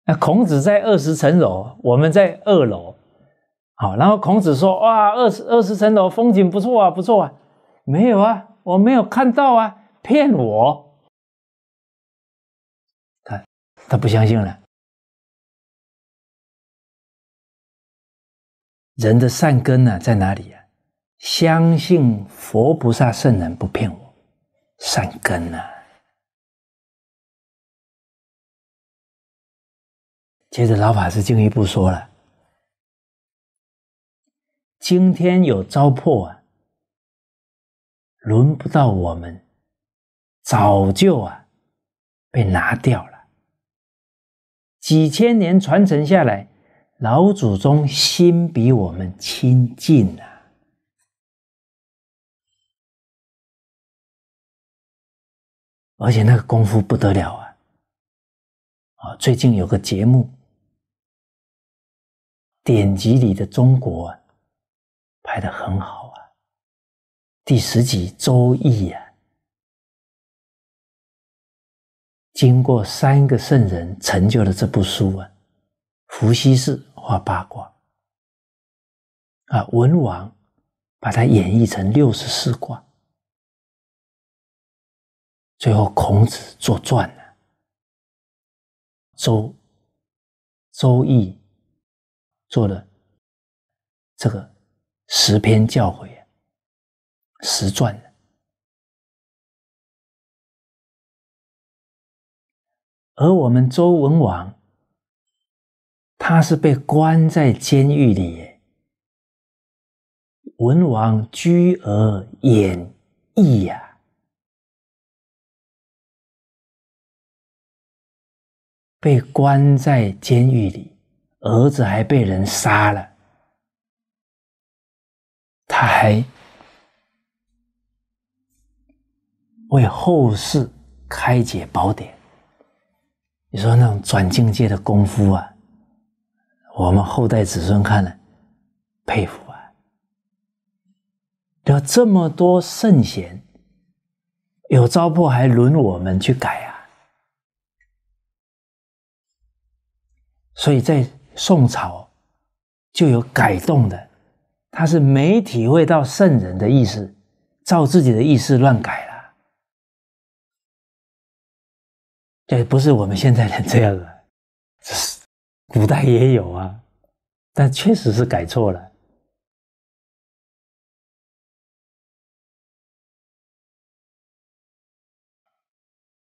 那孔子在二十层楼，我们在二楼，好，然后孔子说：“哇，二十二十层楼风景不错啊，不错啊。”没有啊，我没有看到啊，骗我！他他不相信了。人的善根呢，在哪里啊？相信佛菩萨圣人不骗我。善根呐！接着老法师进一步说了：“今天有糟粕啊，轮不到我们，早就啊被拿掉了。几千年传承下来，老祖宗心比我们清净啊。”而且那个功夫不得了啊！啊，最近有个节目，典籍里的中国啊，拍的很好啊。第十集《周易》啊，经过三个圣人成就了这部书啊。伏羲氏画八卦，啊，文王把它演绎成六十四卦。最后，孔子作传了，《周周易》做了这个十篇教诲啊，十传的。而我们周文王，他是被关在监狱里，文王居而演义呀。被关在监狱里，儿子还被人杀了，他还为后世开解宝典。你说那种转境界的功夫啊，我们后代子孙看了佩服啊！有这么多圣贤，有糟粕还轮我们去改啊？所以在宋朝就有改动的，他是没体会到圣人的意思，照自己的意思乱改了。对，不是我们现在人这样的，这是古代也有啊，但确实是改错了。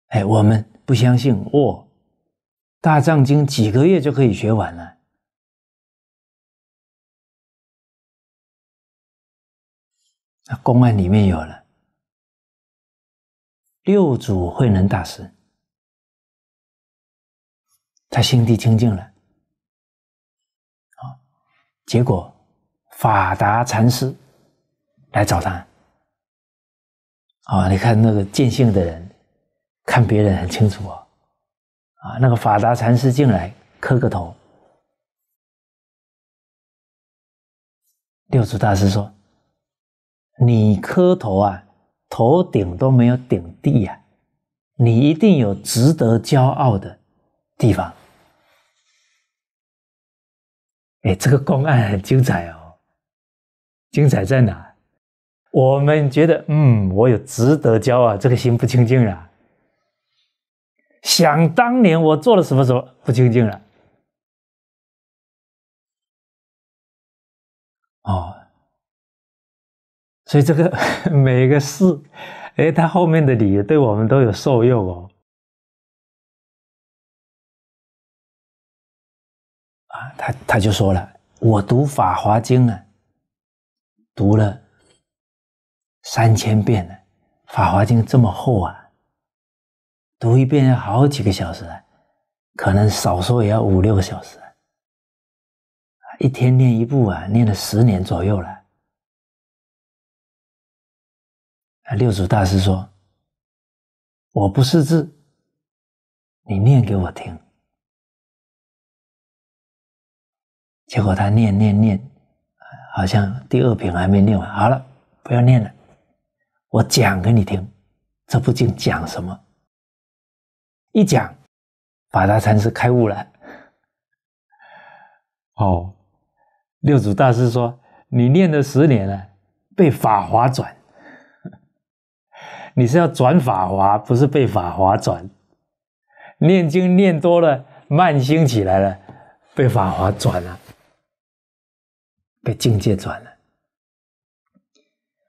哎，我们不相信哦，大藏经几个月就可以学完了。那公案里面有了六祖慧能大师，他心地清净了，结果法达禅师来找他，啊，你看那个见性的人。看别人很清楚哦，啊，那个法达禅师进来磕个头，六祖大师说：“你磕头啊，头顶都没有顶地呀，你一定有值得骄傲的地方。”哎，这个公案很精彩哦，精彩在哪？我们觉得，嗯，我有值得骄傲，这个心不清净了。想当年我做了什么什么不清净了？哦，所以这个 每一个事，哎，他后面的理由对我们都有受用哦。他他就说了，我读《法华经》啊，读了三千遍了，《法华经》这么厚啊。读一遍要好几个小时啊，可能少说也要五六个小时啊。一天念一部啊，念了十年左右了。啊，六祖大师说：“我不识字，你念给我听。”结果他念念念，好像第二品还没念完，好了，不要念了，我讲给你听，这部经讲什么？一讲，法达禅师开悟了。哦，六祖大师说：“你念了十年了，被法华转。你是要转法华，不是被法华转。念经念多了，慢心起来了，被法华转了，被境界转了。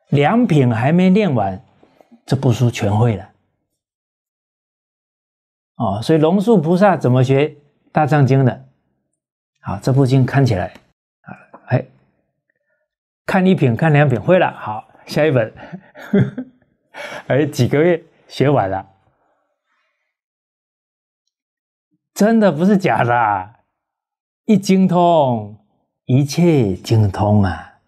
两品还没念完，这部书全会了。”哦，所以龙树菩萨怎么学《大藏经》的？好，这部经看起来啊，哎，看一品、看两品会了，好，下一本，哎，几个月学完了，真的不是假的，一精通，一切精通啊。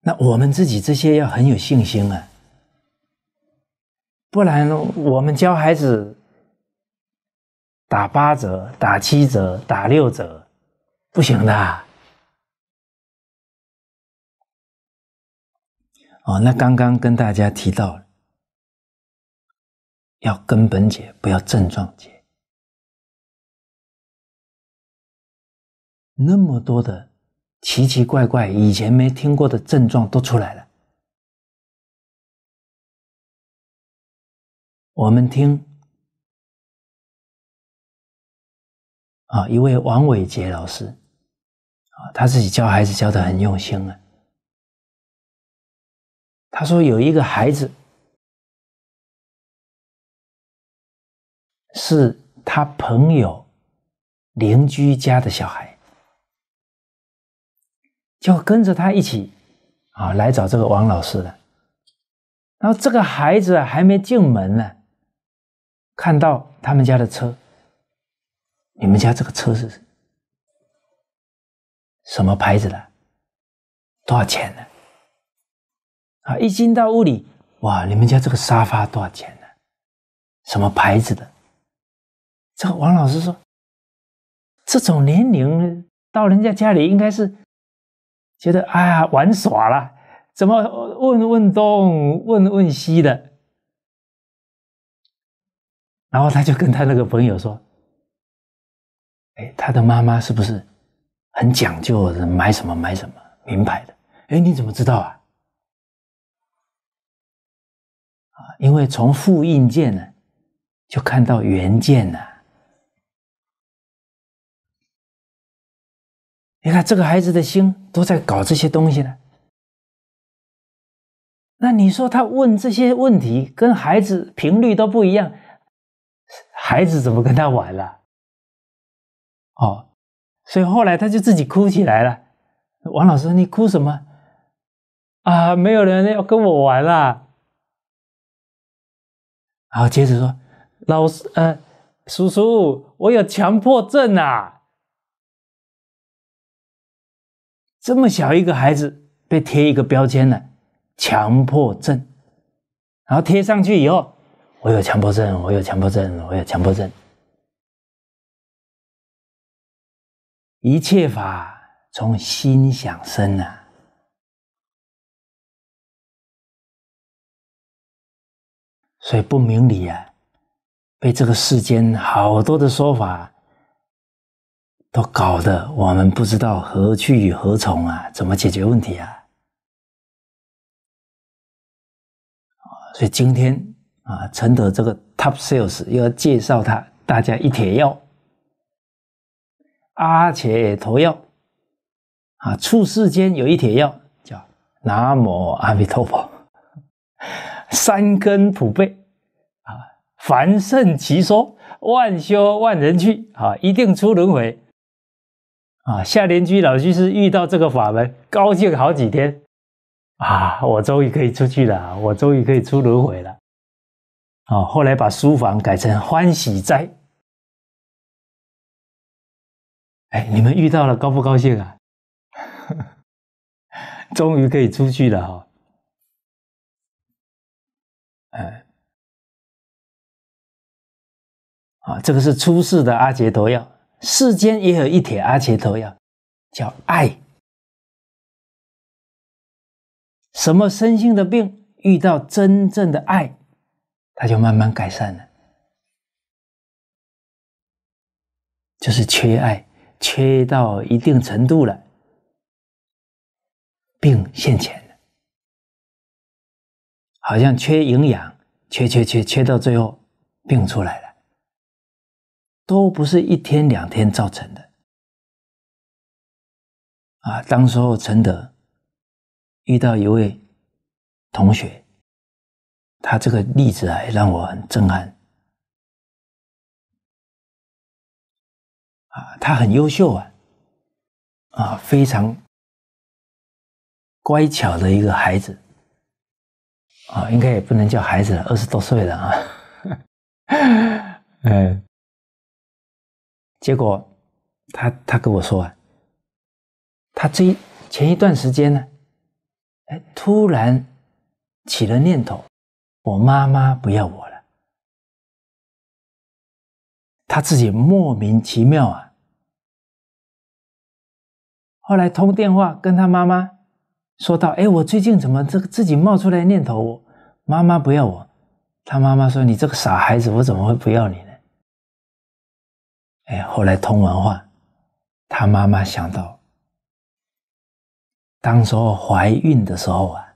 那我们自己这些要很有信心啊，不然我们教孩子打八折、打七折、打六折，不行的。啊哦，那刚刚跟大家提到，要根本解，不要症状解，那么多的。奇奇怪怪，以前没听过的症状都出来了。我们听啊，一位王伟杰老师啊，他自己教孩子教的很用心啊。他说有一个孩子是他朋友邻居家的小孩。就跟着他一起啊来找这个王老师了。然后这个孩子还没进门呢，看到他们家的车，你们家这个车是什么牌子的？多少钱呢？啊！一进到屋里，哇！你们家这个沙发多少钱呢？什么牌子的？这个王老师说，这种年龄到人家家里应该是。觉得哎呀玩耍了，怎么问问东问问西的？然后他就跟他那个朋友说：“哎，他的妈妈是不是很讲究，买什么买什么名牌的。哎，你怎么知道啊？啊，因为从复印件呢，就看到原件了。你看这个孩子的心都在搞这些东西呢。那你说他问这些问题，跟孩子频率都不一样，孩子怎么跟他玩了？哦，所以后来他就自己哭起来了。王老师，你哭什么？啊，没有人要跟我玩了。然后接着说，老师，呃，叔叔，我有强迫症啊。这么小一个孩子被贴一个标签了，强迫症，然后贴上去以后，我有强迫症，我有强迫症，我有强迫症。一切法从心想生啊，所以不明理啊，被这个世间好多的说法。都搞得我们不知道何去何从啊，怎么解决问题啊？所以今天啊，承德这个 Top Sales 要介绍他大家一帖药，阿且陀药啊，处世间有一帖药叫南无阿弥陀佛，三根普被啊，凡圣其说，万修万人去啊，一定出轮回。啊，夏莲居老居士遇到这个法门，高兴好几天啊！我终于可以出去了，我终于可以出轮回了。哦，后来把书房改成欢喜斋。哎，你们遇到了高不高兴啊？终于可以出去了哈！哎，啊，这个是出世的阿杰陀药。世间也有一帖阿切陀药，叫爱。什么身心的病，遇到真正的爱，它就慢慢改善了。就是缺爱，缺到一定程度了，病现前了，好像缺营养，缺缺缺缺到最后，病出来了。都不是一天两天造成的啊！当时候陈德遇到一位同学，他这个例子啊，让我很震撼啊！他很优秀啊，啊，非常乖巧的一个孩子啊，应该也不能叫孩子了，二十多岁了啊，嗯。结果，他他跟我说啊，他这前一段时间呢，哎，突然起了念头，我妈妈不要我了，他自己莫名其妙啊。后来通电话跟他妈妈说到，哎，我最近怎么这个自己冒出来念头，我妈妈不要我，他妈妈说你这个傻孩子，我怎么会不要你呢？哎，后来通完话，他妈妈想到，当时候怀孕的时候啊，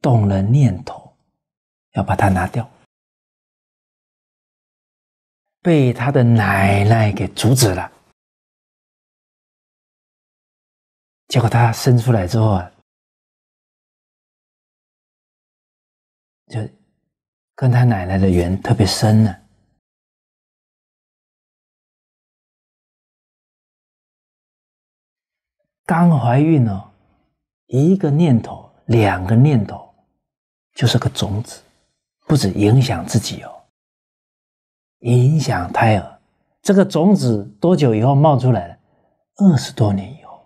动了念头要把它拿掉，被他的奶奶给阻止了。结果他生出来之后啊，就跟他奶奶的缘特别深呢。刚怀孕哦，一个念头，两个念头，就是个种子，不止影响自己哦，影响胎儿。这个种子多久以后冒出来了？二十多年以后。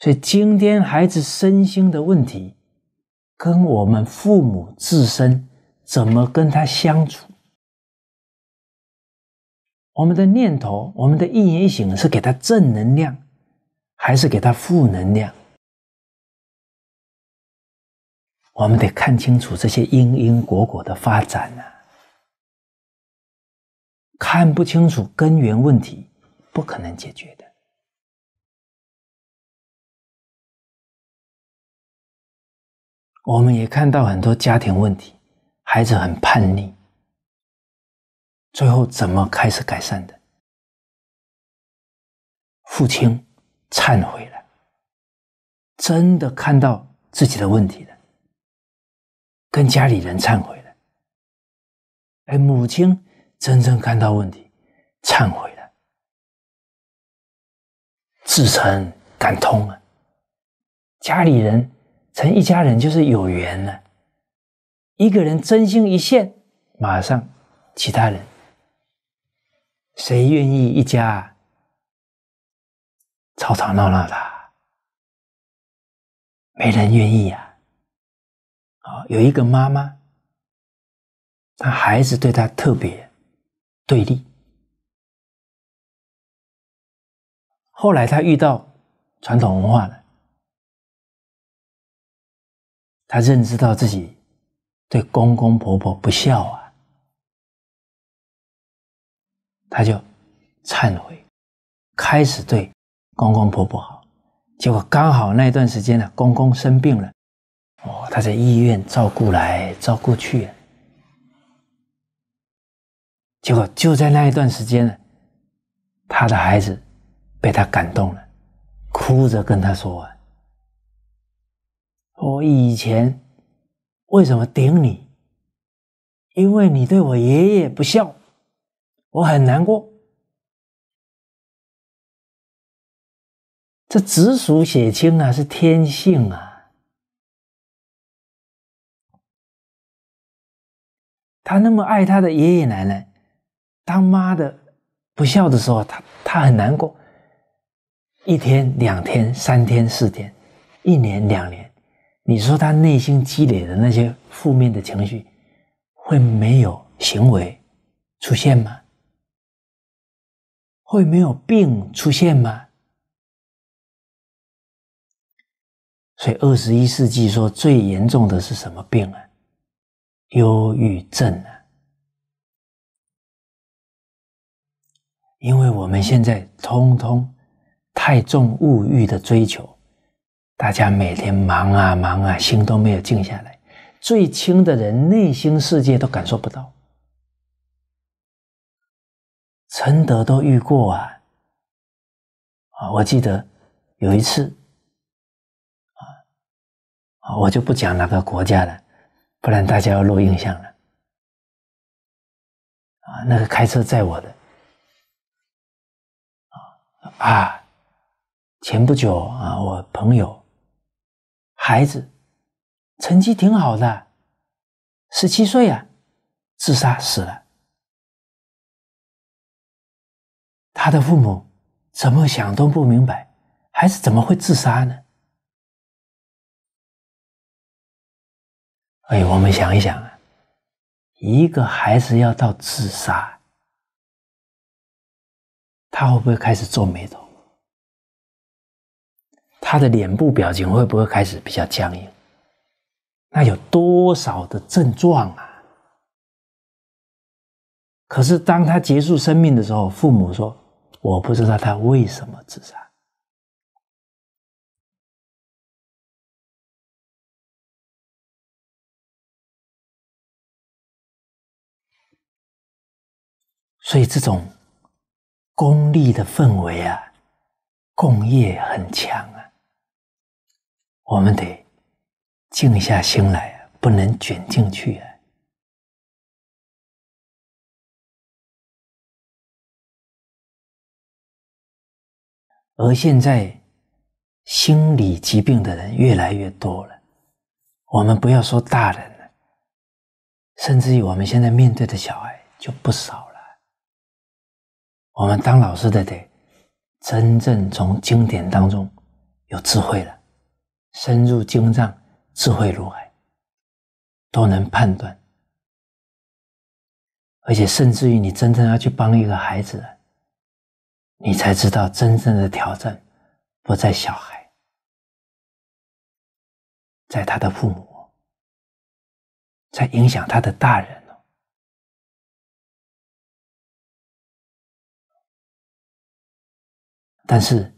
所以今天孩子身心的问题，跟我们父母自身怎么跟他相处？我们的念头，我们的一言一行，是给他正能量，还是给他负能量？我们得看清楚这些因因果果的发展啊！看不清楚根源问题，不可能解决的。我们也看到很多家庭问题，孩子很叛逆，最后怎么开始改善的？父亲忏悔了，真的看到自己的问题了，跟家里人忏悔了。哎，母亲真正看到问题，忏悔了，至诚感通了，家里人。成一家人就是有缘了，一个人真心一现，马上其他人，谁愿意一家吵吵闹闹的？没人愿意呀。啊，有一个妈妈，她孩子对她特别对立，后来她遇到传统文化了。她认知到自己对公公婆婆不孝啊，他就忏悔，开始对公公婆婆好。结果刚好那一段时间呢，公公生病了，哦，他在医院照顾来照顾去。结果就在那一段时间呢，他的孩子被他感动了，哭着跟他说。我以前为什么顶你？因为你对我爷爷不孝，我很难过。这直属血清啊，是天性啊。他那么爱他的爷爷奶奶，当妈的不孝的时候，他他很难过。一天、两天、三天、四天，一年、两年。你说他内心积累的那些负面的情绪，会没有行为出现吗？会没有病出现吗？所以二十一世纪说最严重的是什么病啊？忧郁症啊！因为我们现在通通太重物欲的追求。大家每天忙啊忙啊，心都没有静下来。最轻的人，内心世界都感受不到。承德都遇过啊，啊，我记得有一次，啊，我就不讲哪个国家了，不然大家要落印象了。啊，那个开车载我的，啊啊，前不久啊，我朋友。孩子成绩挺好的，十七岁啊，自杀死了。他的父母怎么想都不明白，孩子怎么会自杀呢？哎，我们想一想啊，一个孩子要到自杀，他会不会开始皱眉头？他的脸部表情会不会开始比较僵硬？那有多少的症状啊？可是当他结束生命的时候，父母说：“我不知道他为什么自杀。”所以这种功利的氛围啊，共业很强啊。我们得静下心来，不能卷进去啊！而现在心理疾病的人越来越多了，我们不要说大人了，甚至于我们现在面对的小孩就不少了。我们当老师的得真正从经典当中有智慧了。深入经藏，智慧如海，都能判断，而且甚至于你真正要去帮一个孩子，你才知道真正的挑战不在小孩，在他的父母。在影响他的大人哦。但是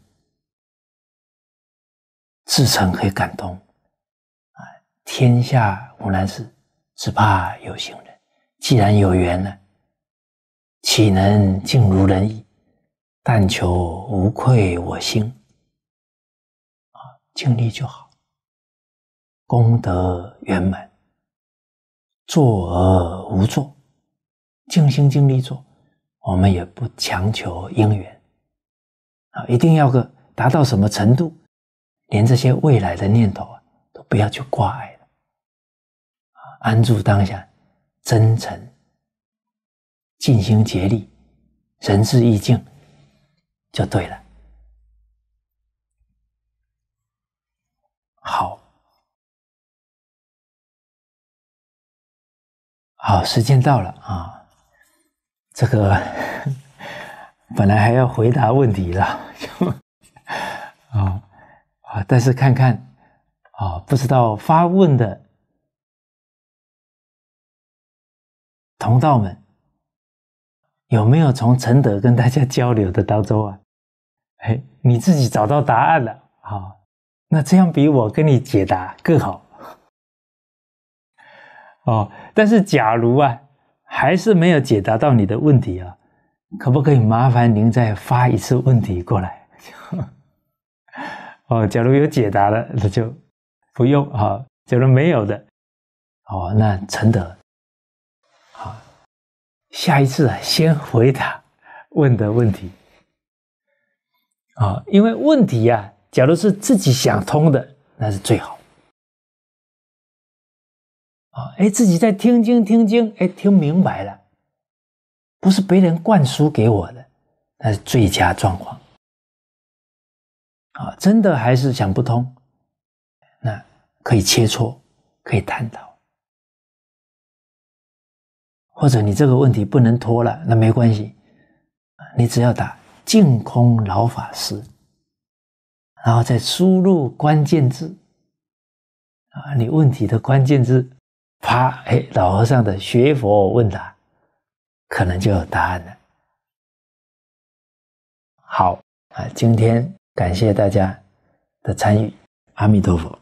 至成可以感动，啊，天下无难事，只怕有心人。既然有缘呢，岂能尽如人意？但求无愧我心啊，尽力就好，功德圆满，做而无做，尽心尽力做。我们也不强求因缘啊，一定要个达到什么程度，连这些未来的念头啊，都不要去挂碍了，安住当下，真诚、尽心竭力、仁至义尽，就对了。好，好，时间到了啊。这个本来还要回答问题了，啊啊！但是看看啊，不知道发问的同道们有没有从承德跟大家交流的当中啊？哎，你自己找到答案了啊？那这样比我跟你解答更好哦。但是假如啊。还是没有解答到你的问题啊？可不可以麻烦您再发一次问题过来？哦，假如有解答了，那就不用啊；假如没有的，哦，那承德，好，下一次啊，先回答问的问题啊，因为问题呀，假如是自己想通的，那是最好。啊，哎，自己在听经听经，哎，听明白了，不是别人灌输给我的，那是最佳状况。啊，真的还是想不通，那可以切磋，可以探讨，或者你这个问题不能拖了，那没关系，你只要打“净空老法师”，然后再输入关键字，啊，你问题的关键字。啪！哎，老和尚的学佛问答，可能就有答案了。好啊，今天感谢大家的参与，阿弥陀佛。